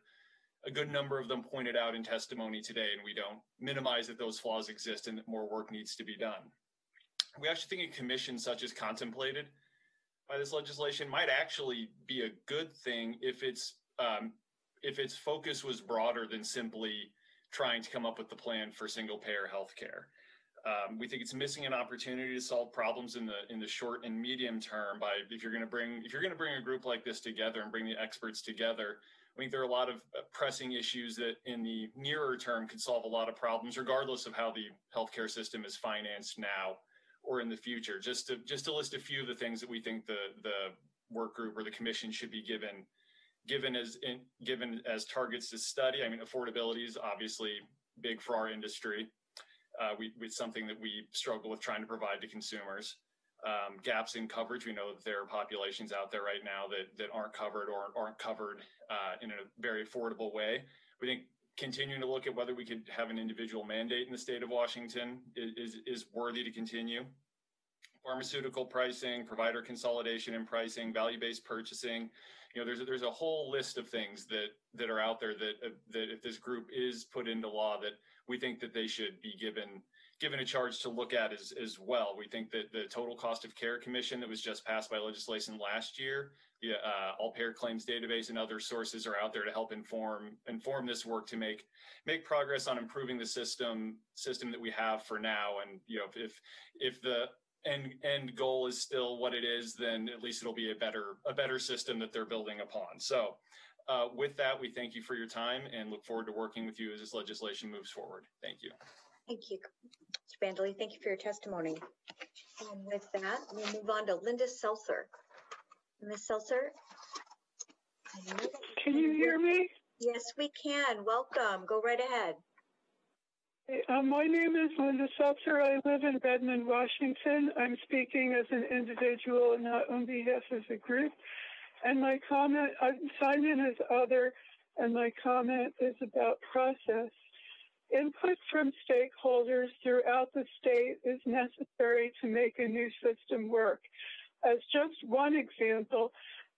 [SPEAKER 41] a good number of them pointed out in testimony today, and we don't minimize that those flaws exist and that more work needs to be done. We actually think a commission such as contemplated by this legislation might actually be a good thing if its um, if its focus was broader than simply trying to come up with the plan for single payer healthcare. Um, we think it's missing an opportunity to solve problems in the in the short and medium term by if you're going to bring if you're going to bring a group like this together and bring the experts together. I think there are a lot of uh, pressing issues that in the nearer term could solve a lot of problems, regardless of how the healthcare system is financed now or in the future. Just to just to list a few of the things that we think the the work group or the commission should be given given as in, given as targets to study. I mean, affordability is obviously big for our industry. Uh, we, it's something that we struggle with trying to provide to consumers. Um, gaps in coverage. We know that there are populations out there right now that that aren't covered or aren't covered uh, in a very affordable way. We think continuing to look at whether we could have an individual mandate in the state of Washington is, is worthy to continue. Pharmaceutical pricing, provider consolidation and pricing, value-based purchasing. You know, there's a, there's a whole list of things that that are out there that uh, that if this group is put into law, that we think that they should be given given a charge to look at as as well. We think that the total cost of care commission that was just passed by legislation last year, the uh, all payer claims database and other sources are out there to help inform inform this work to make make progress on improving the system system that we have for now. And you know, if if the end end goal is still what it is, then at least it'll be a better a better system that they're building upon. So. Uh, with that, we thank you for your time and look forward to working with you as this legislation moves forward. Thank you.
[SPEAKER 1] Thank you, Mr. Bandoli. Thank you for your testimony. And with that, we'll move on to Linda Seltzer. Ms. Seltzer?
[SPEAKER 42] Can you hear me?
[SPEAKER 1] Yes, we can. Welcome. Go right ahead.
[SPEAKER 43] Uh, my name is Linda Seltzer. I live in Redmond, Washington. I'm speaking as an individual, and not on behalf of the group. And my comment, I signed in as other, and my comment is about process. Input from stakeholders throughout the state is necessary to make a new system work. As just one example,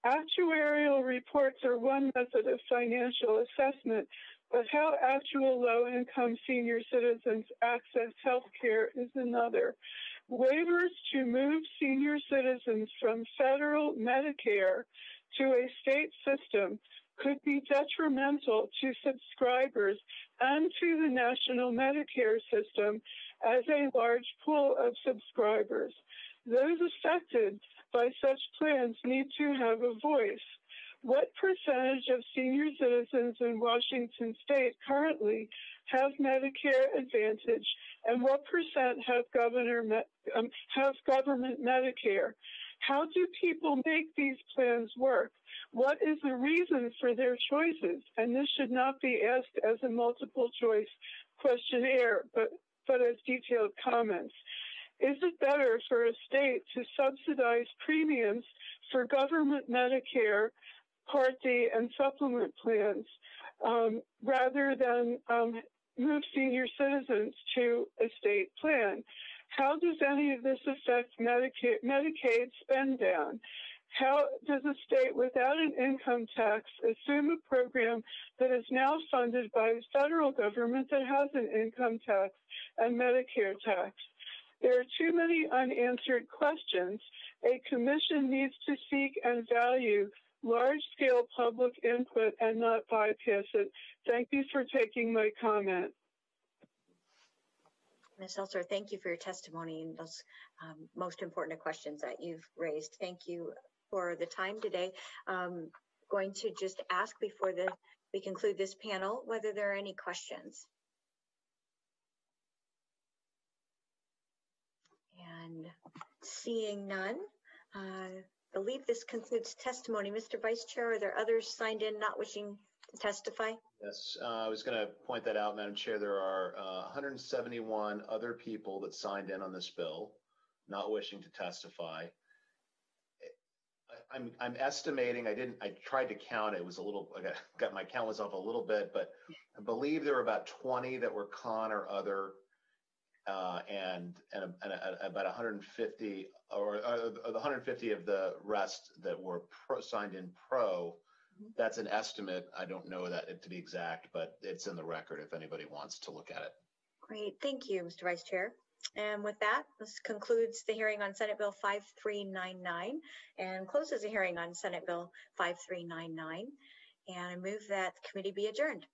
[SPEAKER 43] actuarial reports are one method of financial assessment, but how actual low income senior citizens access health care is another. Waivers to move senior citizens from federal Medicare to a state system could be detrimental to subscribers and to the national Medicare system as a large pool of subscribers. Those affected by such plans need to have a voice. What percentage of senior citizens in Washington state currently have Medicare Advantage, and what percent have governor um, have government Medicare? How do people make these plans work? What is the reason for their choices? And this should not be asked as a multiple choice questionnaire, but, but as detailed comments. Is it better for a state to subsidize premiums for government Medicare Part D and supplement plans um, rather than um, move senior citizens to a state plan. How does any of this affect Medicaid, Medicaid spend down? How does a state without an income tax assume a program that is now funded by the federal government that has an income tax and Medicare tax? There are too many unanswered questions. A commission needs to seek and value large scale public input and not bypass it. Thank you for taking my comment.
[SPEAKER 1] Ms. Seltzer, thank you for your testimony and those um, most important questions that you've raised. Thank you for the time today. Um, going to just ask before the, we conclude this panel whether there are any questions. And seeing none, uh, believe this concludes testimony. Mr. Vice Chair, are there others signed in not wishing to testify?
[SPEAKER 4] Yes, uh, I was going to point that out, Madam Chair. There are uh, 171 other people that signed in on this bill not wishing to testify. I'm, I'm estimating, I didn't, I tried to count, it was a little, I got, got my count was off a little bit, but I believe there were about 20 that were con or other uh, and and, and, about 150 or, or, the 150 of the rest that were pro, signed in pro. Mm-hmm. That's an estimate. I don't know that to be exact, but it's in the record if anybody wants to look at it.
[SPEAKER 1] Great, thank you, Mr. Vice Chair. And with that, this concludes the hearing on Senate Bill 5399 and closes the hearing on Senate Bill 5399. And I move that the committee be adjourned.